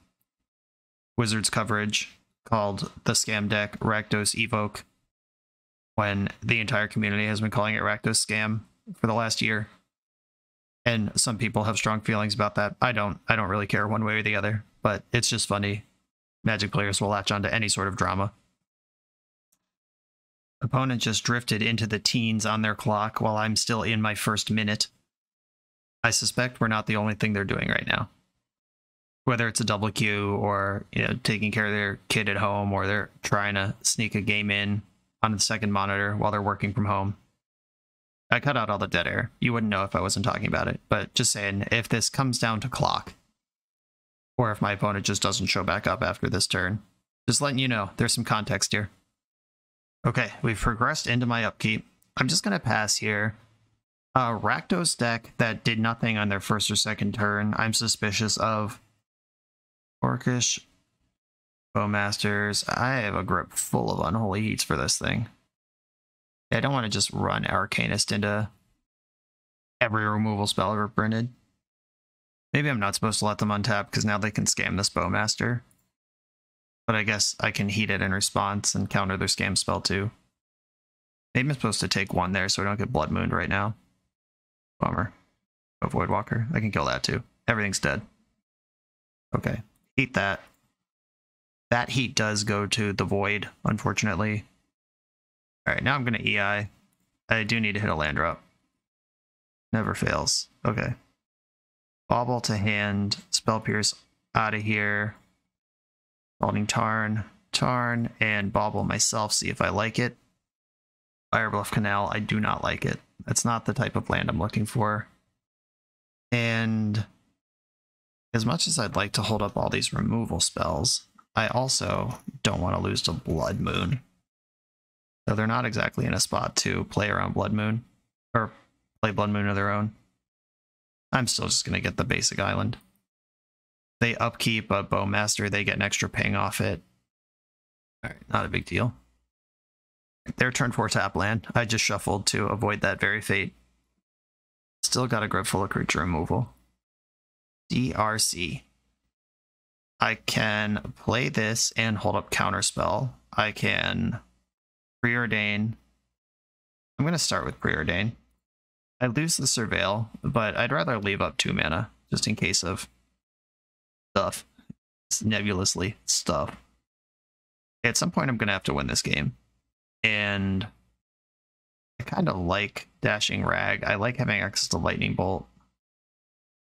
Wizards coverage called the scam deck Rakdos Evoke when the entire community has been calling it Rakdos Scam for the last year. And some people have strong feelings about that. I don't. I don't really care one way or the other, but it's just funny. Magic players will latch onto any sort of drama. Opponent just drifted into the teens on their clock while I'm still in my first minute. I suspect we're not the only thing they're doing right now. Whether it's a double queue or you know taking care of their kid at home or they're trying to sneak a game in on the second monitor while they're working from home. I cut out all the dead air. You wouldn't know if I wasn't talking about it, but just saying, if this comes down to clock, or if my opponent just doesn't show back up after this turn, just letting you know, there's some context here. Okay, we've progressed into my upkeep. I'm just going to pass here. A Rakdos deck that did nothing on their first or second turn, I'm suspicious of. Orcish, Bowmasters. I have a grip full of Unholy Heats for this thing. I don't want to just run Arcanist into every removal spell ever printed. Maybe I'm not supposed to let them untap because now they can scam this Bowmaster. But I guess I can heat it in response and counter their scam spell too. Maybe I'm supposed to take one there so I don't get Blood Mooned right now. Bummer. Oh, a Voidwalker. I can kill that too. Everything's dead. Okay. Heat that. That heat does go to the Void, unfortunately. Alright, now I'm going to EI. I do need to hit a land drop. Never fails. Okay. Bauble to hand. Spell Pierce out of here. Scalding Tarn. Tarn. And Bauble myself, see if I like it. Spirebluff Canal, I do not like it. That's not the type of land I'm looking for. And as much as I'd like to hold up all these removal spells, I also don't want to lose to Blood Moon. So they're not exactly in a spot to play around Blood Moon, or play Blood Moon of their own. I'm still just going to get the basic island. They upkeep a Bowmaster, they get an extra ping off it. Alright, not a big deal. Their turn four tap land. I just shuffled to avoid that very fate. Still got a grip full of creature removal. DRC. I can play this and hold up counterspell. I can preordain. I'm going to start with preordain. I lose the surveil, but I'd rather leave up two mana just in case of stuff. It's nebulously stuff. At some point, I'm going to have to win this game. And I kind of like dashing rag. I like having access to lightning bolt.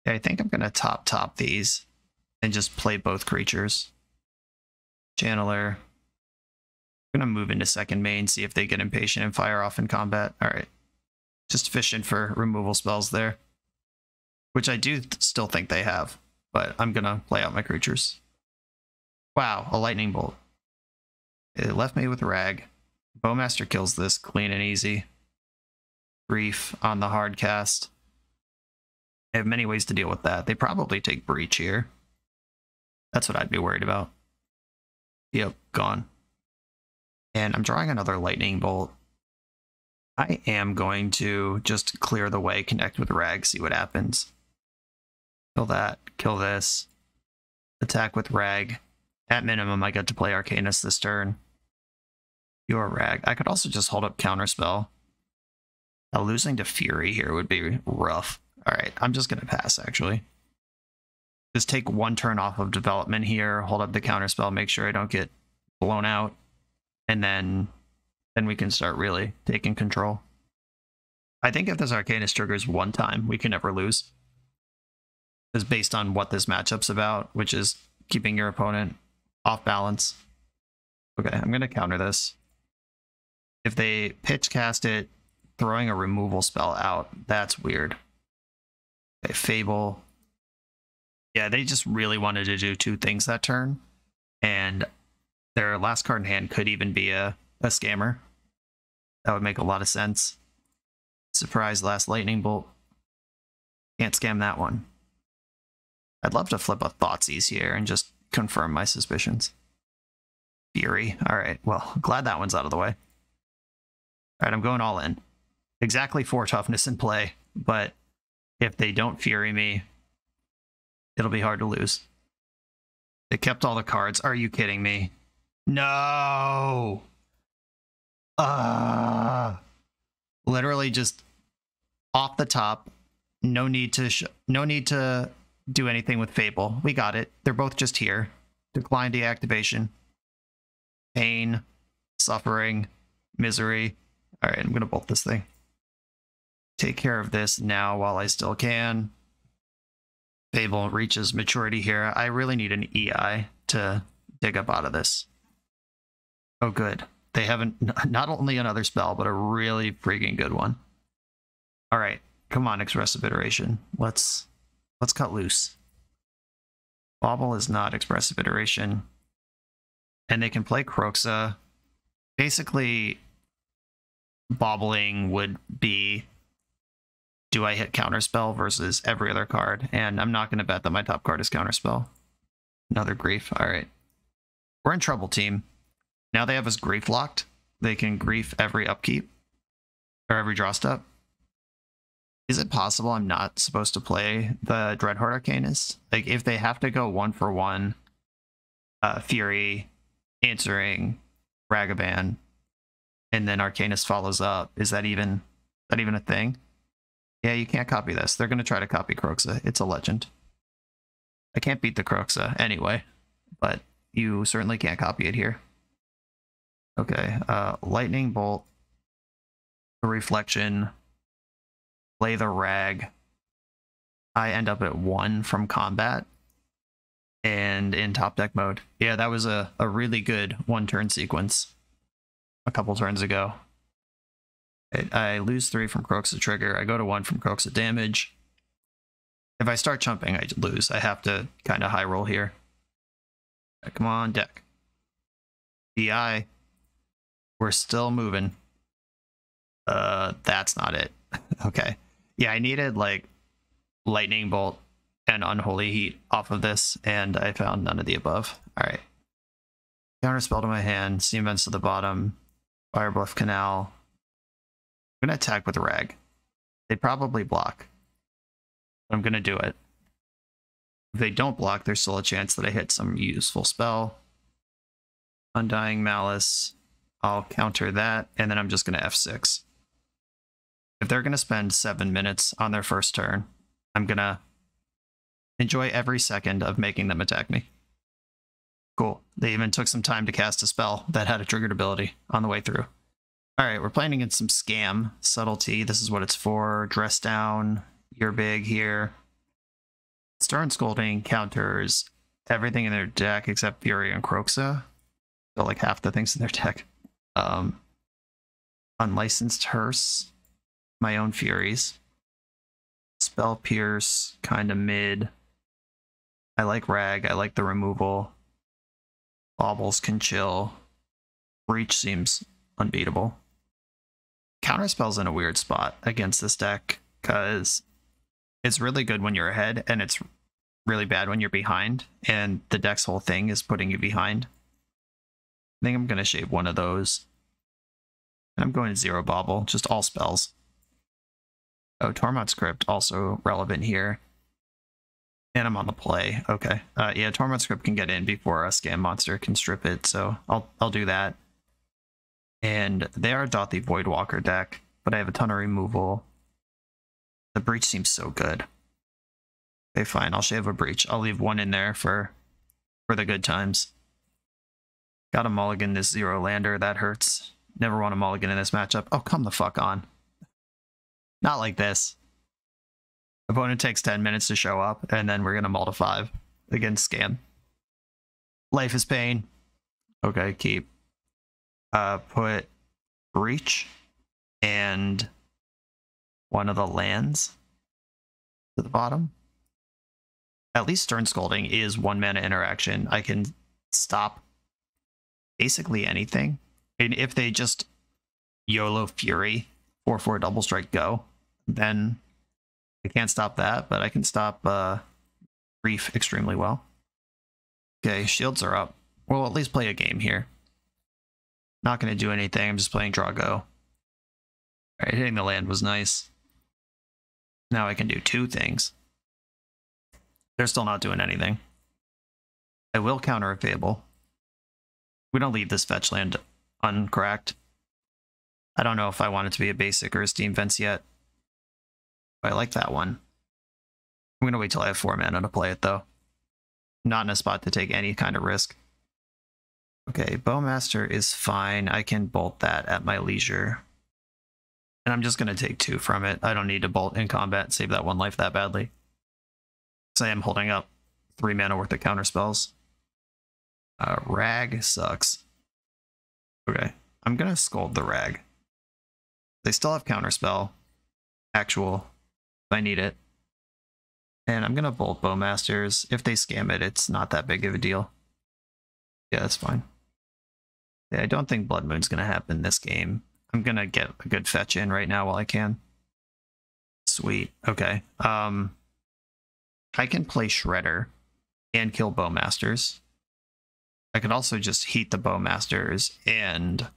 I think I'm going to top top these and just play both creatures. Channeler. I'm to move into second main, see if they get impatient and fire off in combat. All right. Just fishing for removal spells there. Which I do still think they have, but I'm to play out my creatures. Wow, a lightning bolt. It left me with rag. Bowmaster kills this clean and easy. Grief on the hard cast. I have many ways to deal with that. They probably take breach here. That's what I'd be worried about. Yep, gone. And I'm drawing another lightning bolt. I am going to just clear the way, connect with Rag, see what happens. Kill that, kill this. Attack with Rag. At minimum, I get to play Arcanist this turn. Your Rag. I could also just hold up Counterspell. Now, losing to Fury here would be rough. Alright, I'm just going to pass, actually. Just take one turn off of development here, hold up the Counterspell, make sure I don't get blown out, and then then we can start really taking control. I think if this Arcanist triggers one time, we can never lose. Is based on what this matchup's about, which is keeping your opponent off balance. Okay, I'm going to counter this. If they pitch cast it, throwing a removal spell out, that's weird. Okay, Fable. Yeah, they just really wanted to do two things that turn. And their last card in hand could even be a, a scammer. That would make a lot of sense. Surprise last lightning bolt. Can't scam that one. I'd love to flip a Thoughtseize here and just confirm my suspicions. Fury. Alright, well, glad that one's out of the way. Alright, I'm going all in. Exactly four toughness in play, but if they don't Fury me, it'll be hard to lose. They kept all the cards. Are you kidding me? No! Uh, literally just off the top. No need to no need to do anything with Fable. We got it. They're both just here. Decline deactivation. Pain, suffering, misery. All right, I'm going to bolt this thing. Take care of this now while I still can. Fable reaches maturity here. I really need an EI to dig up out of this. Oh, good. They haven't, not only another spell, but a really freaking good one. All right, come on, expressive iteration. Let's Let's cut loose. Bauble is not expressive iteration. And they can play Kroxa. Basically, bobbling would be do I hit counterspell versus every other card? And I'm not going to bet that my top card is counterspell. Another grief. All right. We're in trouble, team. Now they have us grief locked. They can grief every upkeep or every draw step. Is it possible I'm not supposed to play the Dreadhorde Arcanist? Like, if they have to go one for one, uh, Fury, answering, Ragavan, and then Arcanist follows up, is that even that even a thing? Yeah, you can't copy this. They're going to try to copy Kroxa. It's a legend. I can't beat the Kroxa anyway, but you certainly can't copy it here. Okay, uh, Lightning Bolt, the Reflection, play the rag, I end up at one from combat and in top deck mode. Yeah, that was a, a really good one turn sequence a couple turns ago. I, I lose three from Kroxa trigger. I go to one from Kroxa damage. If I start chumping, I lose. I have to kind of high roll here. Right, come on, deck. DI. We're still moving. Uh, that's not it. okay. Yeah, I needed like lightning bolt and unholy heat off of this, and I found none of the above. All right. Counter spell to my hand, steam vents to the bottom. Spirebluff Canal. I'm going to attack with a Rag. They probably block. I'm going to do it. If they don't block, there's still a chance that I hit some useful spell. Undying Malice. I'll counter that, and then I'm just going to F6. If they're going to spend seven minutes on their first turn, I'm going to enjoy every second of making them attack me. Cool. They even took some time to cast a spell that had a triggered ability on the way through. All right, we're playing against some scam subtlety. This is what it's for. Dress down. You're big here. Stern Scolding counters everything in their deck except Fury and Kroxa. So like half the things in their deck. Um, unlicensed Hearse. My own Furies. Spell Pierce, kind of mid. I like Rag. I like the removal. Baubles can chill. Breach seems unbeatable. Counterspell's in a weird spot against this deck because it's really good when you're ahead and it's really bad when you're behind, and the deck's whole thing is putting you behind. I think I'm going to shave one of those. And I'm going to zero bauble, just all spells. Oh, Tormod's Crypt also relevant here. And I'm on the play. Okay. Uh, yeah, Tormod's Crypt can get in before a scam monster can strip it, so I'll I'll do that. And they are Dauthi Voidwalker deck, but I have a ton of removal. The breach seems so good. Okay, fine. I'll shave a breach. I'll leave one in there for for the good times. Got a mulligan this zero lander. That hurts. Never want a mulligan in this matchup. Oh, come the fuck on. Not like this. Opponent takes 10 minutes to show up, and then we're going to multi 5 against Scam. Life is pain. Okay, keep. Uh, put Breach and one of the lands to the bottom. At least Stern Scolding is one mana interaction. I can stop basically anything. And if they just YOLO Fury 4 4 double strike go, then I can't stop that, but I can stop uh, Reef extremely well. Okay, shields are up. We'll at least play a game here. Not going to do anything. I'm just playing draw go. Alright, hitting the land was nice. Now I can do two things. They're still not doing anything. I will counter a Fable. We don't leave this fetch land uncracked. I don't know if I want it to be a basic or a Steam Vents yet. I like that one. I'm going to wait till I have four mana to play it, though. Not in a spot to take any kind of risk. Okay, Bowmaster is fine. I can bolt that at my leisure. And I'm just going to take two from it. I don't need to bolt in combat, save that one life that badly. So I am holding up three mana worth of counter spells. Uh, rag sucks. Okay, I'm to scold the Rag. They still have counterspell. Actual I need it. And I'm gonna bolt Bowmasters. If they scam it, it's not that big of a deal. Yeah, that's fine. Yeah, I don't think Blood Moon's gonna happen this game. I'm gonna get a good fetch in right now while I can. Sweet. Okay. Um I can play Shredder and kill Bowmasters. I could also just heat the Bowmasters and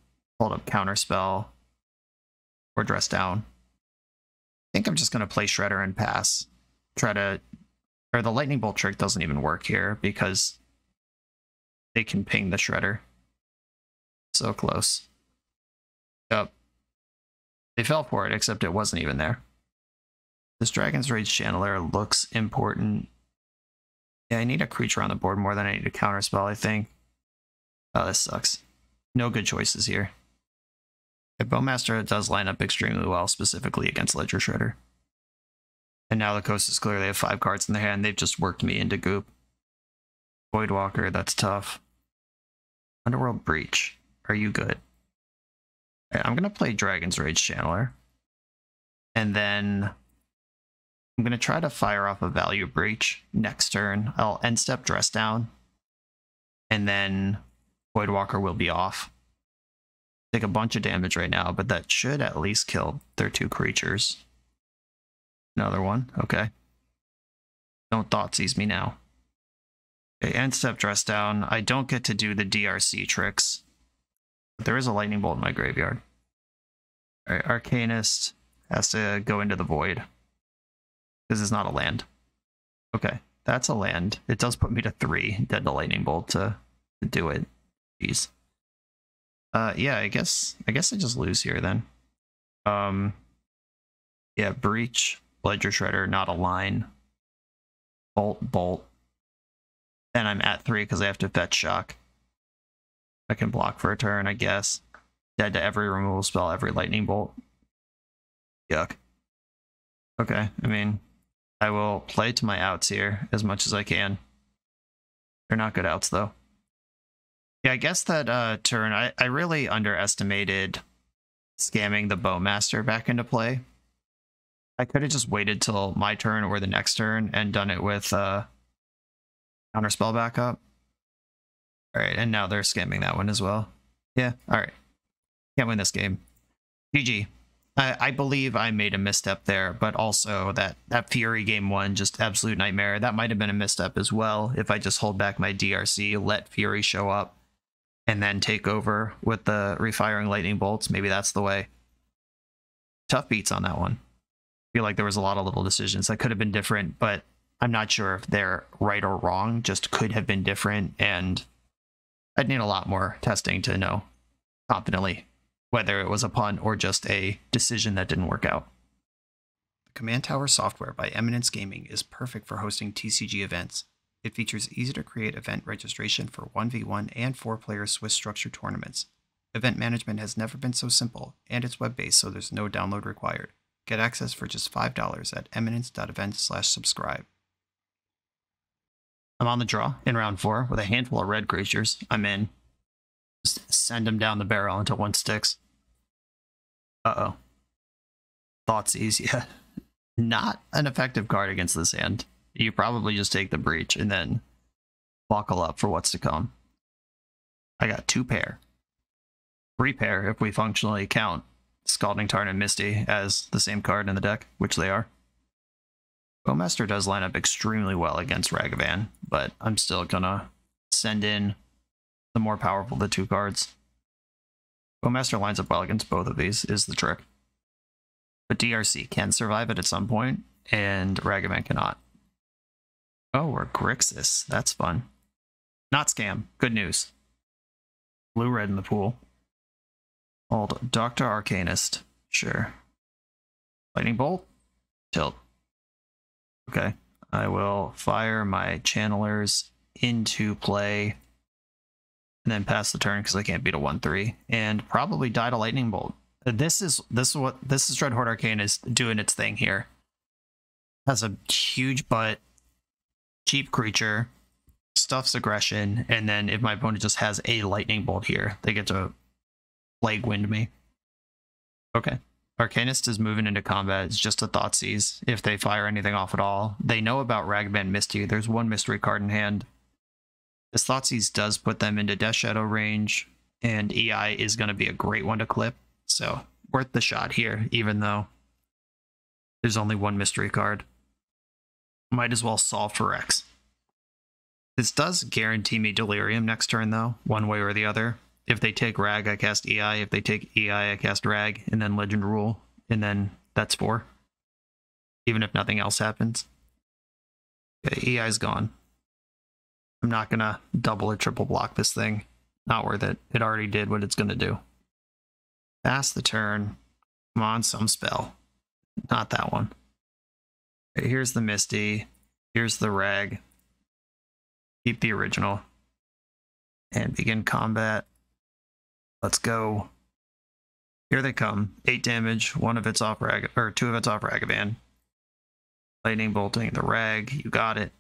hold up Counterspell or Dress Down. I think I'm just going to play Shredder and pass. Try to... Or the Lightning Bolt trick doesn't even work here because they can ping the Shredder. So close. Yep. They fell for it, except it wasn't even there. This Dragon's Rage Channeler looks important. Yeah, I need a creature on the board more than I need a counterspell, I think. Oh, this sucks. No good choices here. Bowmaster does line up extremely well, specifically against Ledger Shredder. And now the coast is clear. They have five cards in their hand. They've just worked me into goop. Voidwalker, that's tough. Underworld Breach. Are you good? Right, I'm going to play Dragon's Rage Channeler. And then I'm going to try to fire off a Value Breach next turn. I'll end step Dress Down. And then Voidwalker will be off take a bunch of damage right now, but that should at least kill their two creatures. Another one, okay. Don't Thoughtseize me now. Okay, end step dress down. I don't get to do the DRC tricks. But there is a lightning bolt in my graveyard. Alright, Arcanist has to go into the void. This is not a land. Okay, that's a land. It does put me to three, dead to lightning bolt to, to do it. Jeez. Uh yeah, I guess I guess I just lose here then. Um yeah, breach, ledger shredder, not a line. Bolt, bolt. Then I'm at three because I have to fetch shock. I can block for a turn, I guess. Dead to every removal spell, every lightning bolt. Yuck. Okay, I mean, I will play to my outs here as much as I can. They're not good outs, though. Yeah, I guess that uh, turn, I, I really underestimated scamming the Bowmaster back into play. I could have just waited till my turn or the next turn and done it with uh, counterspell backup. All right, and now they're scamming that one as well. Yeah, all right. Can't win this game. GG. I, I believe I made a misstep there, but also that, that Fury game one, just absolute nightmare. That might have been a misstep as well if I just hold back my DRC, let Fury show up, and then take over with the refiring lightning bolts. Maybe that's the way. Tough beats on that one. I feel like there was a lot of little decisions that could have been different, but I'm not sure if they're right or wrong, just could have been different. And I'd need a lot more testing to know confidently whether it was a pun or just a decision that didn't work out. The Command Tower software by Eminence Gaming is perfect for hosting TCG events. It features easy to create event registration for 1v1 and 4 player Swiss structure tournaments. Event management has never been so simple, and it's web based, so there's no download required. Get access for just $5 at eminence.event/slash subscribe. I'm on the draw in round four with a handful of red creatures. I'm in. Just send them down the barrel until one sticks. Uh oh. Thoughtseize, yeah. Not an effective card against this hand. You probably just take the breach and then buckle up for what's to come. I got two pair. Three pair if we functionally count Scalding Tarn and Misty as the same card in the deck, which they are. Bowmaster does line up extremely well against Ragavan, but I'm still gonna send in the more powerful the two cards. Bowmaster lines up well against both of these, is the trick. But DRC can survive it at some point, and Ragavan cannot. Oh, or Grixis. That's fun. Not scam. Good news. Blue red in the pool. Old Dr. Arcanist. Sure. Lightning Bolt. Tilt. Okay. I will fire my channelers into play and then pass the turn because I can't beat a 1-3 and probably die to lightning bolt. This is this is what this is Dreadhorde Arcane is doing its thing here. Has a huge butt, cheap creature, stuffs aggression, and then if my opponent just has a lightning bolt here, they get to plague wind me. Okay. Arcanist is moving into combat. It's just a Thoughtseize if they fire anything off at all. They know about Rag and Misty. There's one mystery card in hand. This Thoughtseize does put them into Death Shadow range, and EI is going to be a great one to clip. So, worth the shot here, even though there's only one mystery card. Might as well solve for X. This does guarantee me Delirium next turn, though, one way or the other. If they take Rag, I cast EI. If they take EI, I cast Rag, and then Legend Rule, and then that's four. Even if nothing else happens. Okay, EI's gone. I'm not gonna double or triple block this thing. Not worth it. It already did what it's gonna do. Pass the turn. Come on, some spell. Not that one. Here's the Misty. Here's the Rag. Keep the original. And begin combat. Let's go. Here they come. Eight damage. One of it's off rag or two of it's off Ragavan. Lightning bolting the rag. You got it.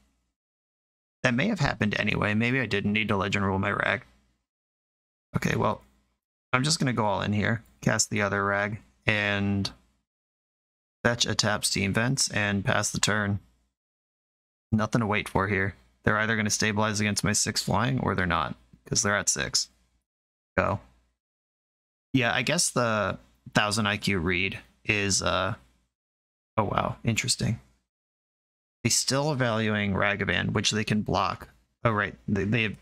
That may have happened anyway. Maybe I didn't need to legend rule my rag. Okay, well, I'm just gonna go all in here. Cast the other rag and fetch a tap steam vents and pass the turn. Nothing to wait for here. They're either gonna stabilize against my six flying or they're not, because they're at six. Go. Yeah, I guess the 1000 IQ read is, uh, oh wow, interesting. They still are valuing Ragavan, which they can block. Oh, right. They, they have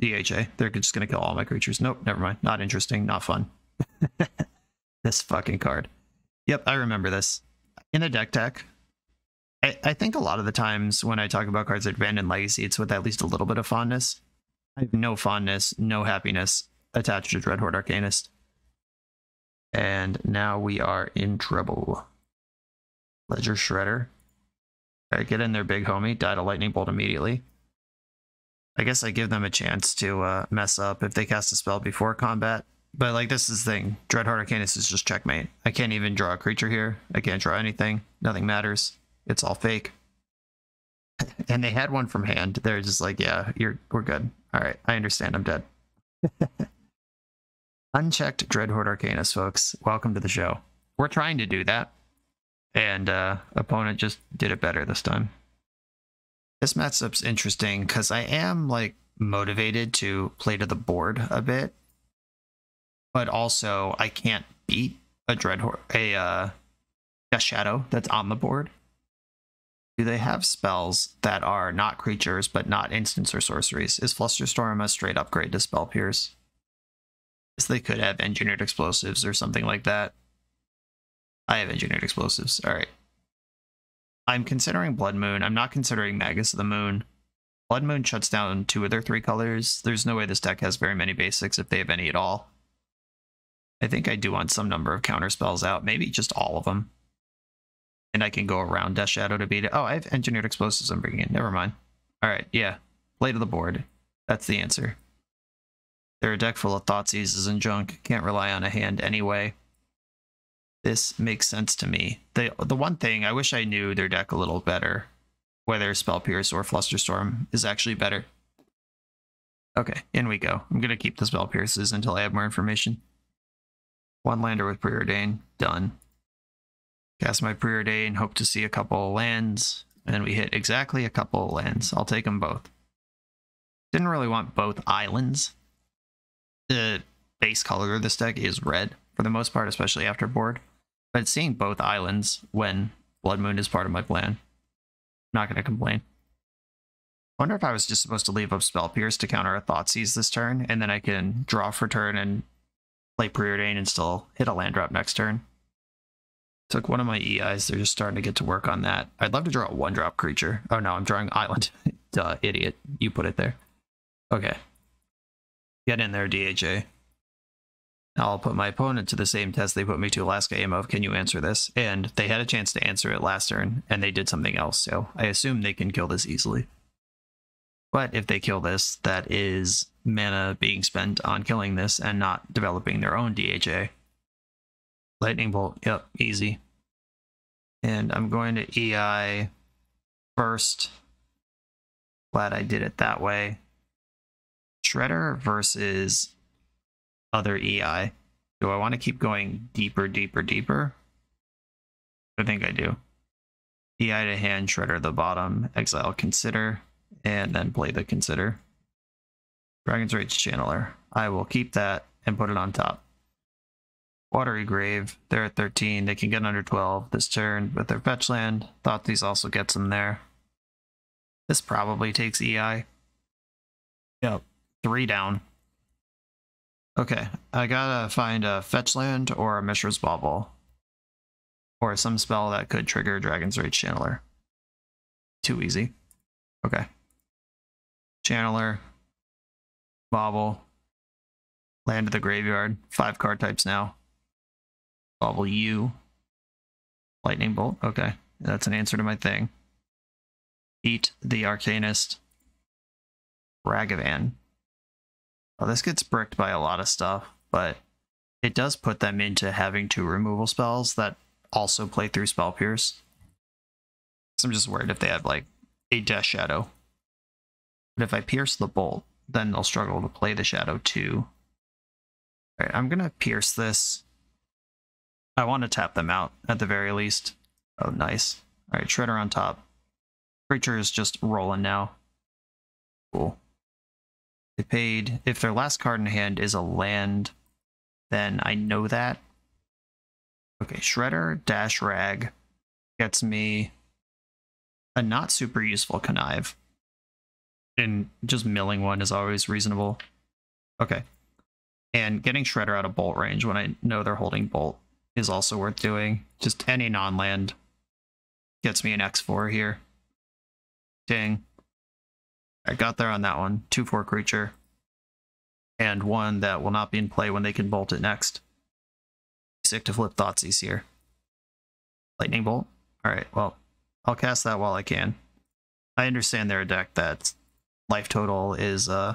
DHA. They're just gonna kill all my creatures. Nope, never mind. Not interesting. Not fun. this fucking card. Yep, I remember this. In a deck tech, I, I think a lot of the times when I talk about cards at Abandoned Legacy, it's with at least a little bit of fondness. I have no fondness, no happiness attached to Dreadhorde Arcanist. And now we are in trouble. Ledger Shredder. Alright, get in there, big homie. Died a lightning bolt immediately. I guess I give them a chance to uh, mess up if they cast a spell before combat. But like this is the thing. Dreadhorde Arcanist is just checkmate. I can't even draw a creature here. I can't draw anything. Nothing matters. It's all fake. and they had one from hand. They're just like, yeah, you're we're good. Alright, I understand, I'm dead. Unchecked Dreadhorde Arcanist, folks. Welcome to the show. We're trying to do that. And uh opponent just did it better this time. This matchup's interesting because I am like motivated to play to the board a bit. But also I can't beat a Dreadhorde a uh a shadow that's on the board. Do they have spells that are not creatures but not instants or sorceries? Is Flusterstorm a straight upgrade to Spell Pierce? Yes, they could have engineered explosives or something like that. I have engineered explosives. All right. I'm considering Blood Moon. I'm not considering Magus of the Moon. Blood Moon shuts down two of their three colors. There's no way this deck has very many basics if they have any at all. I think I do want some number of counter spells out, maybe just all of them. And I can go around Death Shadow to beat it. Oh, I have engineered explosives I'm bringing in. Never mind. All right, yeah. Play to the board. That's the answer. They're a deck full of Thoughtseizes and junk. Can't rely on a hand anyway. This makes sense to me. The the one thing I wish I knew their deck a little better, whether Spell Pierce or Flusterstorm is actually better. Okay, in we go. I'm gonna keep the Spell Pierces until I have more information. One lander with Preordain, done. Cast my Preordain, hope to see a couple of lands, and we hit exactly a couple of lands. I'll take them both. Didn't really want both islands, the base color of this deck is red for the most part, especially after board. But seeing both islands when Blood Moon is part of my plan, not going to complain. wonder if I was just supposed to leave up Spell Pierce to counter a Thoughtseize this turn, and then I can draw for turn and play Preordain and still hit a land drop next turn. Took one of my EIs, they're just starting to get to work on that. I'd love to draw a one drop creature. Oh no, I'm drawing Island. Duh, idiot. You put it there. Okay, Get in there, DHA. I'll put my opponent to the same test they put me to last game of can you answer this? And they had a chance to answer it last turn, and they did something else, so I assume they can kill this easily. But if they kill this, that is mana being spent on killing this and not developing their own DHA. Lightning Bolt, yep, easy. And I'm going to EI first. Glad I did it that way. Shredder versus other EI. Do I want to keep going deeper, deeper, deeper? I think I do. EI to hand, Shredder the bottom, exile Consider, and then play the Consider. Dragon's Rage Channeler. I will keep that and put it on top. Watery Grave, they're at 13. They can get under 12 this turn with their fetch land. Thoughtseize also gets them there. This probably takes EI. Yep. Three down. Okay, I gotta find a fetch land or a Mishra's Bauble. Or some spell that could trigger Dragon's Rage Channeler. Too easy. Okay. Channeler. Bauble. Land of the Graveyard. Five card types now. Bauble U. Lightning Bolt. Okay, that's an answer to my thing. Eat the Arcanist. Ragavan. Well, this gets bricked by a lot of stuff, but it does put them into having two removal spells that also play through Spell Pierce. So I'm just worried if they have like a Death Shadow. But if I pierce the bolt, then they'll struggle to play the Shadow too. Alright, I'm gonna pierce this. I want to tap them out at the very least. Oh, nice. Alright, Shredder on top. Creature is just rolling now. Cool. They paid, if their last card in hand is a land, then I know that. Okay, Shredder Dash Rag gets me a not super useful Connive. And just milling one is always reasonable. Okay. And getting Shredder out of bolt range when I know they're holding bolt is also worth doing. Just any non-land gets me an X4 here. Ding. I got there on that one. 2-4 creature. And one that will not be in play when they can bolt it next. Sick to flip Thoughtseize here. Lightning Bolt? Alright, well, I'll cast that while I can. I understand they're a deck that life total is uh,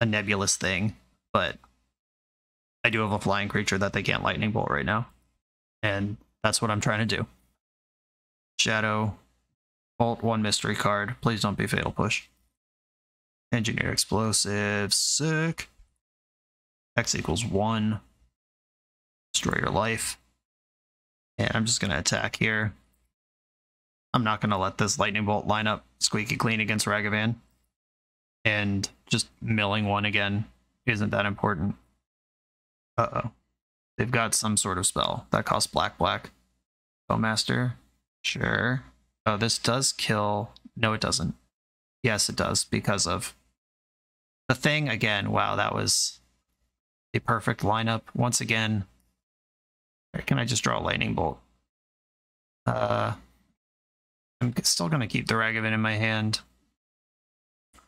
a nebulous thing, but I do have a flying creature that they can't lightning bolt right now. And that's what I'm trying to do. Shadow, bolt one mystery card. Please don't be fatal push. Engineer explosive, sick. X equals one. Destroy your life. And I'm just gonna attack here. I'm not gonna let this lightning bolt line up squeaky clean against Ragavan. And just milling one again isn't that important. Uh-oh. They've got some sort of spell that costs black black. Bowmaster. Sure. Oh, this does kill. No, it doesn't. Yes, it does, because of the thing again. Wow, that was a perfect lineup. Once again. Can I just draw a lightning bolt? Uh I'm still gonna keep the Ragavan in my hand.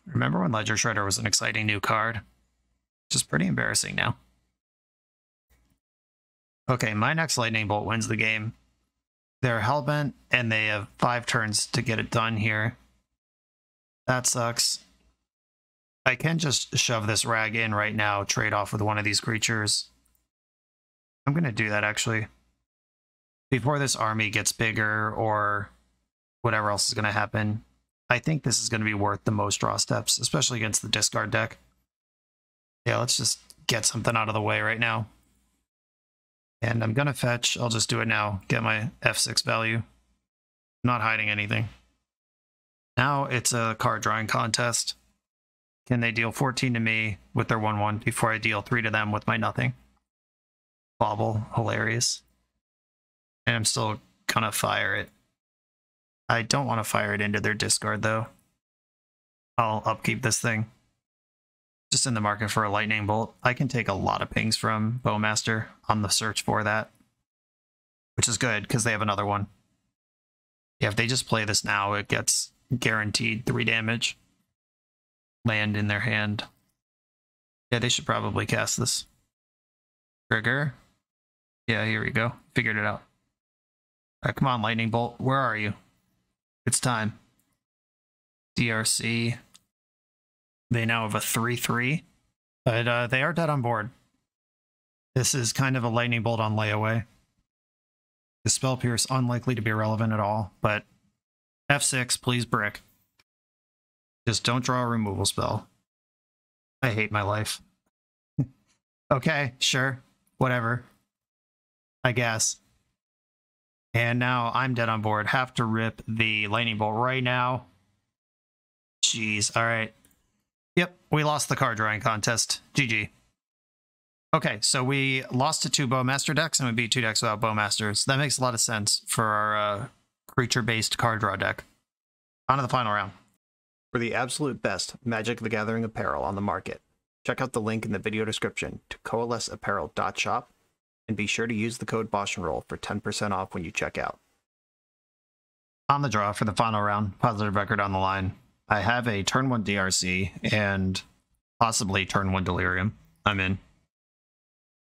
Remember when Ledger Shredder was an exciting new card? Just pretty embarrassing now. Okay, my next lightning bolt wins the game. They're hellbent and they have five turns to get it done here. That sucks. I can just shove this rag in right now, trade off with one of these creatures. I'm going to do that actually. Before this army gets bigger or whatever else is going to happen, I think this is going to be worth the most draw steps, especially against the discard deck. Yeah, let's just get something out of the way right now. And I'm going to fetch. I'll just do it now. Get my F6 value. Not hiding anything. Now it's a card drawing contest. Can they deal 14 to me with their 1-1 before I deal 3 to them with my nothing? Bauble. Hilarious. And I'm still going to fire it. I don't want to fire it into their discard, though. I'll upkeep this thing just in the market for a lightning bolt. I can take a lot of pings from Bowmaster on the search for that, which is good because they have another one. Yeah, if they just play this now, it gets guaranteed three damage. Land in their hand. Yeah, they should probably cast this. Trigger. Yeah, here we go. Figured it out. Come on, Lightning Bolt. Where are you? It's time. DRC. They now have a 3 3, but uh, they are dead on board. This is kind of a lightning bolt on layaway. The spell pierce unlikely to be relevant at all, but F6, please brick. Just don't draw a removal spell. I hate my life. okay, sure, whatever. I guess. And now I'm dead on board. Have to rip the lightning bolt right now. Jeez, all right. Yep, we lost the card drawing contest. GG. Okay, so we lost to two Bowmaster decks and we beat two decks without Bowmasters. That makes a lot of sense for our uh, creature-based card draw deck. On to the final round. For the absolute best Magic the Gathering apparel on the market, check out the link in the video description to coalesceapparel.shop and be sure to use the code BOSHNROLL for 10% off when you check out. On the draw for the final round, positive record on the line. I have a turn one DRC and possibly turn one Delirium. I'm in.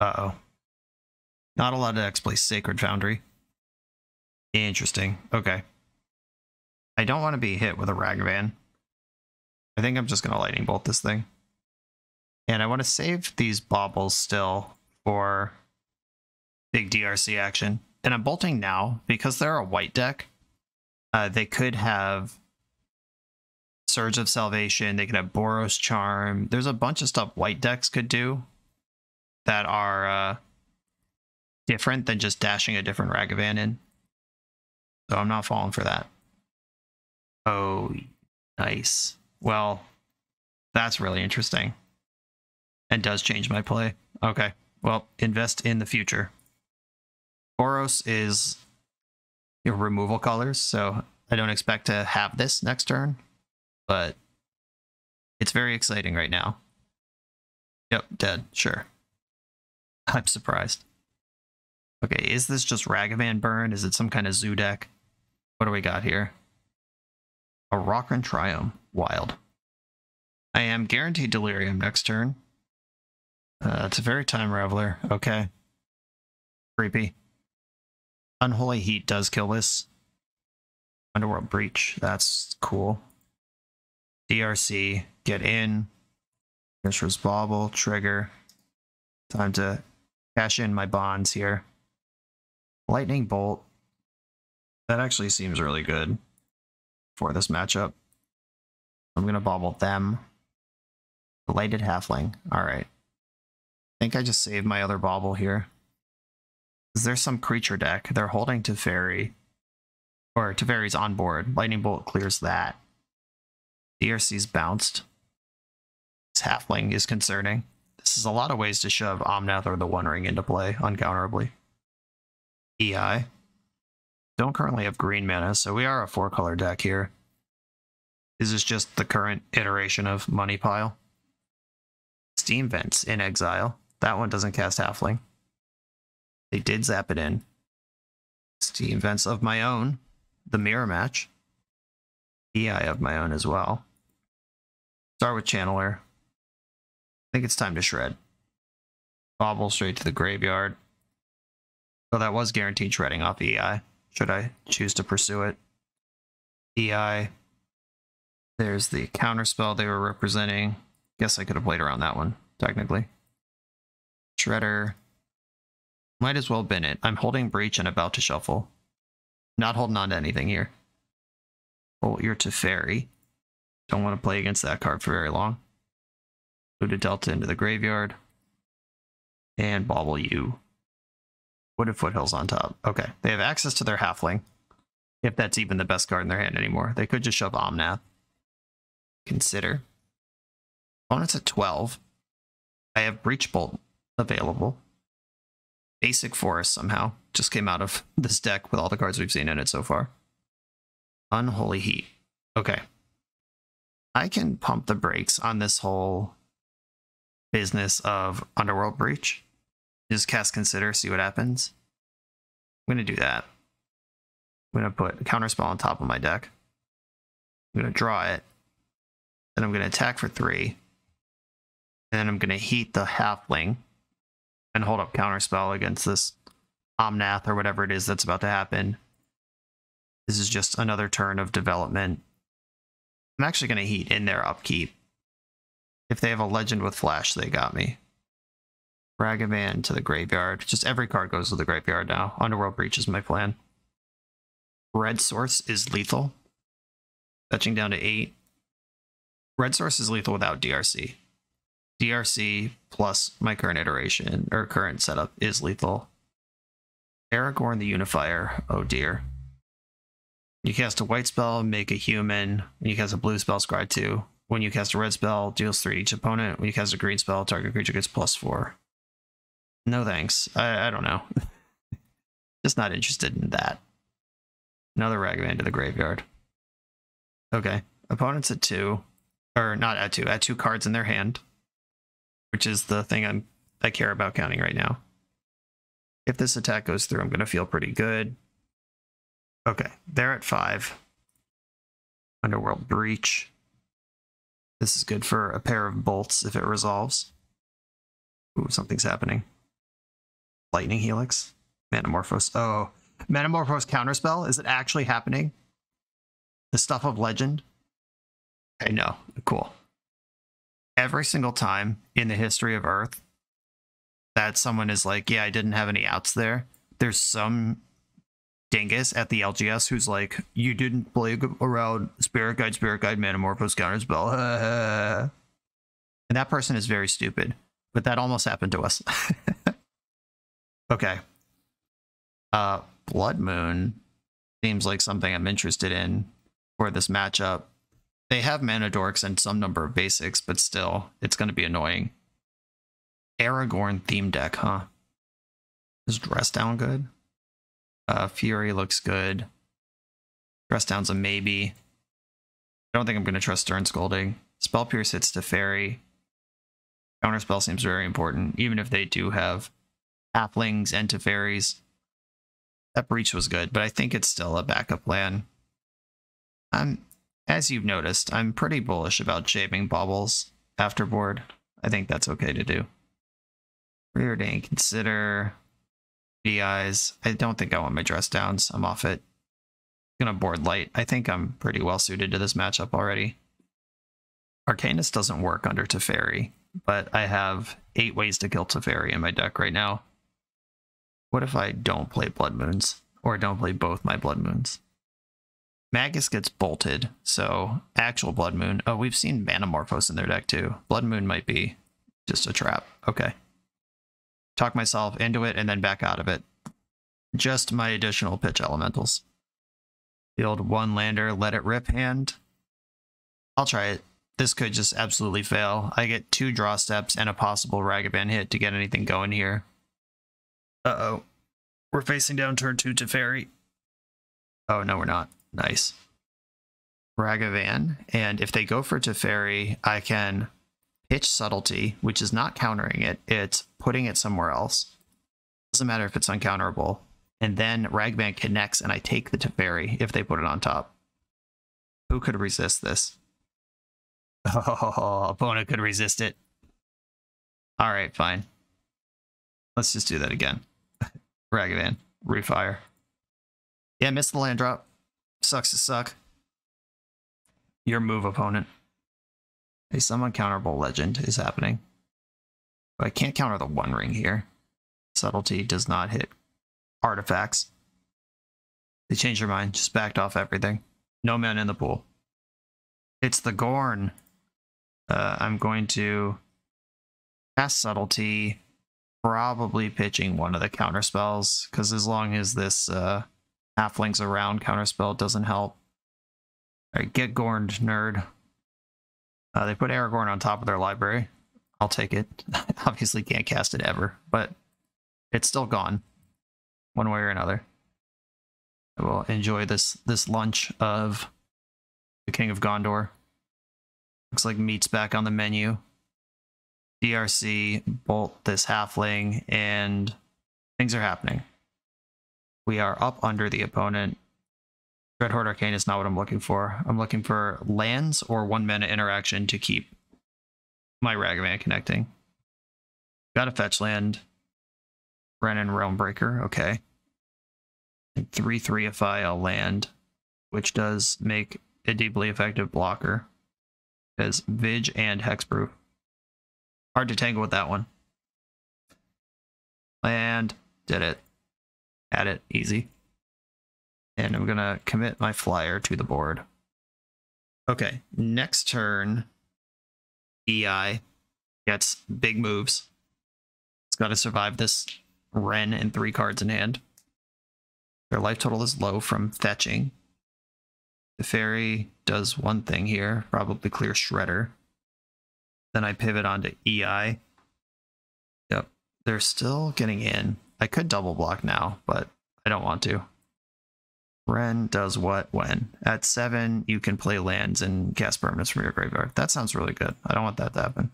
Uh oh. Not a lot of decks play Sacred Foundry. Interesting. Okay. I don't want to be hit with a Ragavan. I think I'm just going to Lightning Bolt this thing. And I want to save these baubles still for big DRC action. And I'm bolting now because they're a white deck. Uh, they could have Surge of Salvation. They could have Boros Charm. There's a bunch of stuff white decks could do that are uh, different than just dashing a different Ragavan in. So I'm not falling for that. Oh, nice. Well, that's really interesting. And does change my play. Okay. Well, invest in the future. Boros is your removal colors, so I don't expect to have this next turn, but It's very exciting right now. Yep, dead. Sure. I'm surprised. Okay, is this just Ragavan burn? Is it some kind of zoo deck? What do we got here? A Raugrin Triome. Wild. I am guaranteed Delirium next turn. Uh, it's a very time Reveler. Okay. Creepy. Unholy Heat does kill this. Underworld Breach. That's cool. DRC. Get in. Mishra's Bauble. Trigger. Time to cash in my bonds here. Lightning Bolt. That actually seems really good for this matchup. I'm going to bauble them. Lighted Halfling. All right. I think I just saved my other bauble here. Is there some creature deck? They're holding Teferi. Or Teferi's on board. Lightning Bolt clears that. DRC's bounced. This Halfling is concerning. This is a lot of ways to shove Omnath or the One Ring into play uncounterably. EI. Don't currently have green mana, so we are a four color deck here. This is just the current iteration of Money Pile. Steam Vents in exile. That one doesn't cast Halfling. They did zap it in. Steam Vents of my own. The Mirror Match. EI of my own as well. Start with Channeler. I think it's time to shred. Bauble straight to the graveyard. Oh, that was guaranteed shredding off EI. Should I choose to pursue it? EI. There's the counter spell they were representing. Guess I could have played around that one, technically. Shredder. Might as well bin it. I'm holding Breach and about to shuffle. Not holding on to anything here. Oh, Bolt your Teferi. Don't want to play against that card for very long. Move a Delta into the graveyard. And bauble you. Wooded Foothills on top. Okay. They have access to their Halfling. If that's even the best card in their hand anymore. They could just shove Omnath. Consider. Opponent's at 12. I have Breach Bolt available. Basic Forest somehow just came out of this deck with all the cards we've seen in it so far. Unholy Heat. Okay. I can pump the brakes on this whole business of Underworld Breach. Just cast Consider, see what happens. I'm going to do that. I'm going to put a Counterspell on top of my deck. I'm going to draw it. Then I'm going to attack for three. And then I'm going to heat the Halfling and hold up Counterspell against this Omnath or whatever it is that's about to happen. This is just another turn of development. I'm actually going to heat in their upkeep. If they have a legend with flash, they got me. Ragavan to the graveyard. Just every card goes to the graveyard now. Underworld Breach is my plan. Red Source is lethal. Fetching down to 8. Red Source is lethal without DRC. DRC plus my current iteration, or current setup, is lethal. Aragorn the Unifier. Oh dear. You cast a white spell, make a human. When you cast a blue spell, scry 2. When you cast a red spell, deals 3 to each opponent. When you cast a green spell, target creature gets plus 4. No thanks. I, I don't know. Just not interested in that. Another Ragavan to the graveyard. Okay. Opponents at 2. Or not at 2, at 2 cards in their hand. Which is the thing I'm I care about counting right now. If this attack goes through, I'm going to feel pretty good. Okay, they're at five. Underworld Breach. This is good for a pair of bolts if it resolves. Ooh, something's happening. Lightning Helix. Metamorphose. Oh, Manamorphose Counterspell? Is it actually happening? The stuff of legend? Okay, no. Cool. Every single time in the history of Earth that someone is like, yeah, I didn't have any outs there, there's some dingus at the LGS who's like, you didn't play around Spirit Guide, Spirit Guide, Manamorphose, Counterspell. and that person is very stupid. But that almost happened to us. okay. Uh, Blood Moon seems like something I'm interested in for this matchup. They have mana dorks and some number of basics, but still, it's going to be annoying. Aragorn theme deck, huh? Is Dress Down good? Uh, Fury looks good. Dress Down's a maybe. I don't think I'm going to trust Stern Scolding. Spell Pierce hits Teferi. Counterspell seems very important, even if they do have halflings and Teferis. That breach was good, but I think it's still a backup plan. I'm, as you've noticed, I'm pretty bullish about shaving baubles after board. I think that's okay to do. Preordain, consider DIs. I don't think I want my dress downs. I'm off it. Gonna board light. I think I'm pretty well suited to this matchup already. Arcanist doesn't work under Teferi, but I have eight ways to kill Teferi in my deck right now. What if I don't play Blood Moons? Or don't play both my Blood Moons? Magus gets bolted, so actual Blood Moon. Oh, we've seen Manamorphose in their deck too. Blood Moon might be just a trap. Okay. Talk myself into it and then back out of it. Just my additional pitch elementals. Field one lander, let it rip hand. I'll try it. This could just absolutely fail. I get two draw steps and a possible Ragavan hit to get anything going here. Uh-oh. We're facing down turn two Teferi. Oh, no, we're not. Nice. Ragavan. And if they go for Teferi, I can pitch subtlety, which is not countering it. It's putting it somewhere else. Doesn't matter if it's uncounterable. And then Ragavan connects and I take the Teferi if they put it on top. Who could resist this? Oh, opponent could resist it. All right, fine. Let's just do that again. Ragavan, refire. Yeah, missed the land drop. Sucks to suck. Your move, opponent. A some uncounterable legend is happening. But I can't counter the one ring here. Subtlety does not hit artifacts. They changed their mind, just backed off everything. No man in the pool. It's the Gorn. Uh, I'm going to cast Subtlety, probably pitching one of the counter spells, because as long as this uh, halflings around counterspell doesn't help. Alright, get Gorned, nerd. Uh, they put Aragorn on top of their library. I'll take it. Obviously can't cast it ever, but it's still gone. One way or another. I will enjoy this this lunch of the King of Gondor. Looks like meat's back on the menu. DRC, bolt this halfling, and things are happening. We are up under the opponent. Dreadhorde Arcane is not what I'm looking for. I'm looking for lands or one mana interaction to keep my Ragavan connecting. Got a fetch land. Wrenn and Realmbreaker, okay. And 3 3 if I a land, which does make a deeply effective blocker. Because Vig and Hexproof. Hard to tangle with that one. Land, did it. Had it, easy. And I'm gonna commit my flyer to the board. Okay, next turn, EI gets big moves. It's got to survive this Wrenn and three cards in hand. Their life total is low from fetching. Teferi does one thing here, probably clear Shredder. Then I pivot onto EI. Yep, they're still getting in. I could double block now, but I don't want to. Wrenn does what when? At seven, you can play lands and cast permanents from your graveyard. That sounds really good. I don't want that to happen.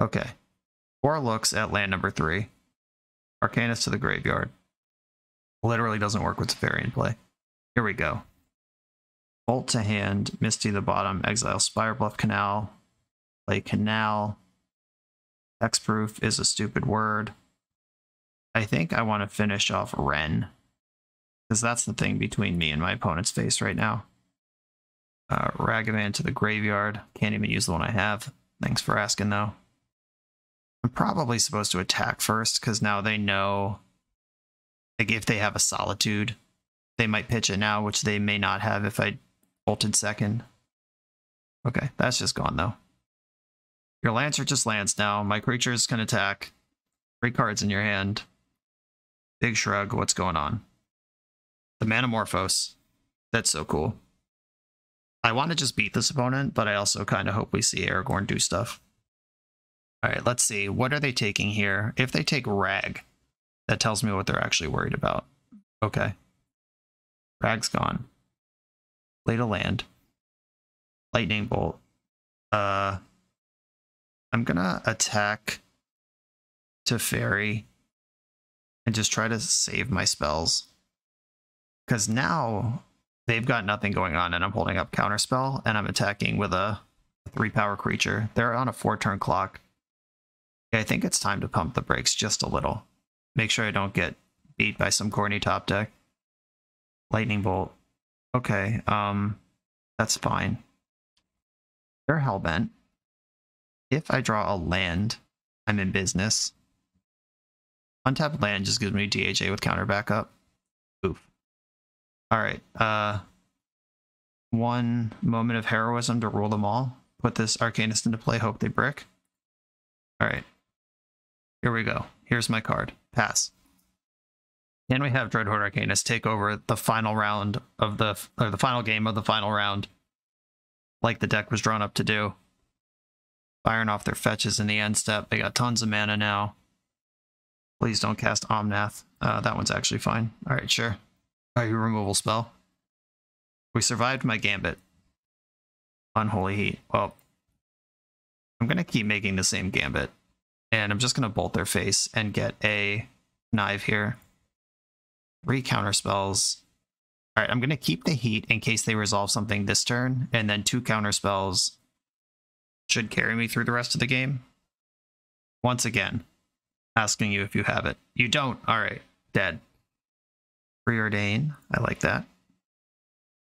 Okay. Four looks at land number three. Arcanist to the graveyard. Literally doesn't work with Teferi in play. Here we go. Bolt to hand, Misty the bottom, exile Spirebluff Canal, play Canal. Hexproof is a stupid word. I think I want to finish off Wrenn. Because that's the thing between me and my opponent's face right now. Uh, Ragavan to the graveyard. Can't even use the one I have. Thanks for asking, though. I'm probably supposed to attack first, because now they know... Like, if they have a Solitude, they might pitch it now, which they may not have if I bolted second. Okay, that's just gone, though. Your Lancer just lands now. My creatures can attack. Three cards in your hand. Big shrug. What's going on? The Manamorphose. That's so cool. I want to just beat this opponent, but I also kind of hope we see Aragorn do stuff. All right, let's see. What are they taking here? If they take Rag, that tells me what they're actually worried about. Okay. Rag's gone. Play to land. Lightning Bolt. Uh, I'm gonna attack Teferi and just try to save my spells. Because now they've got nothing going on, and I'm holding up counterspell, and I'm attacking with a three power creature. They're on a four turn clock. I think it's time to pump the brakes just a little. Make sure I don't get beat by some corny top deck. Lightning bolt. Okay, um, that's fine. They're hellbent. If I draw a land, I'm in business. Untapped land just gives me DHA with counter backup. Oof. Alright, uh one moment of heroism to rule them all. Put this Arcanist into play, hope they brick. Alright. Here we go. Here's my card. Pass. And we have Dreadhorde Arcanist take over the final round of the or the final game of the final round. Like the deck was drawn up to do. Firing off their fetches in the end step. They got tons of mana now. Please don't cast Omnath. Uh, that one's actually fine. Alright, sure. Alright, removal spell. We survived my gambit. Unholy Heat. Well, I'm going to keep making the same gambit. And I'm just going to bolt their face and get a knife here. Three counter spells. Alright, I'm going to keep the heat in case they resolve something this turn. And then two counter spells should carry me through the rest of the game. Once again, asking you if you have it. You don't. Alright, dead. Preordain. I like that.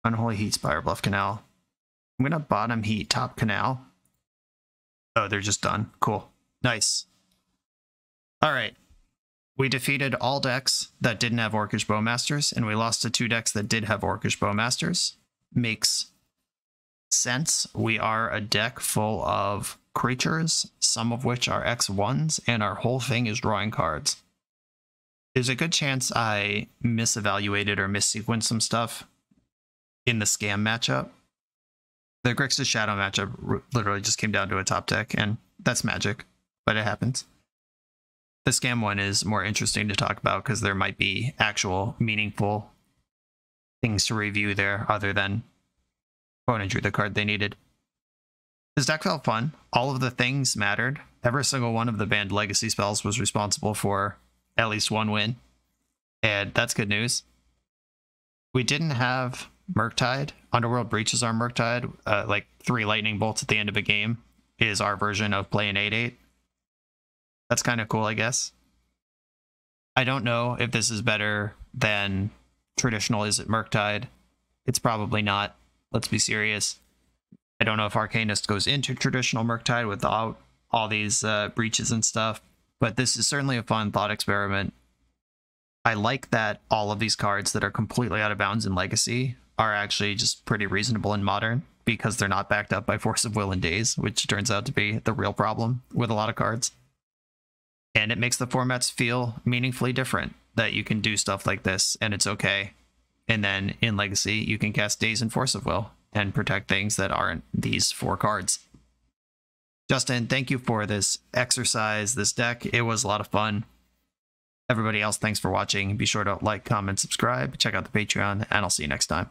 Unholy Heat, Spirebluff Canal. I'm gonna bottom heat top canal. Oh, they're just done. Cool. Nice. Alright. We defeated all decks that didn't have Orcish Bowmasters, and we lost to two decks that did have Orcish Bowmasters. Makes sense. We are a deck full of creatures, some of which are X1s, and our whole thing is drawing cards. There's a good chance I misevaluated or missequenced some stuff in the scam matchup. The Grixis Shadow matchup literally just came down to a top deck, and that's magic, but it happens. The scam one is more interesting to talk about because there might be actual meaningful things to review there other than opponent drew the card they needed. This deck felt fun. All of the things mattered. Every single one of the banned legacy spells was responsible for at least one win. And that's good news. We didn't have Murktide. Underworld breaches our Murktide. Uh, like three lightning bolts at the end of a game is our version of playing 8 8. That's kind of cool, I guess. I don't know if this is better than traditional Izzet Murktide. It's probably not. Let's be serious. I don't know if Arcanist goes into traditional Murktide without all these uh, breaches and stuff, but this is certainly a fun thought experiment. I like that all of these cards that are completely out of bounds in Legacy are actually just pretty reasonable in Modern because they're not backed up by Force of Will and Daze, which turns out to be the real problem with a lot of cards. And it makes the formats feel meaningfully different that you can do stuff like this and it's okay. And then in Legacy, you can cast Daze and Force of Will and protect things that aren't these four cards. Justin, thank you for this exercise, this deck. It was a lot of fun. Everybody else, thanks for watching. Be sure to like, comment, subscribe, check out the Patreon, and I'll see you next time.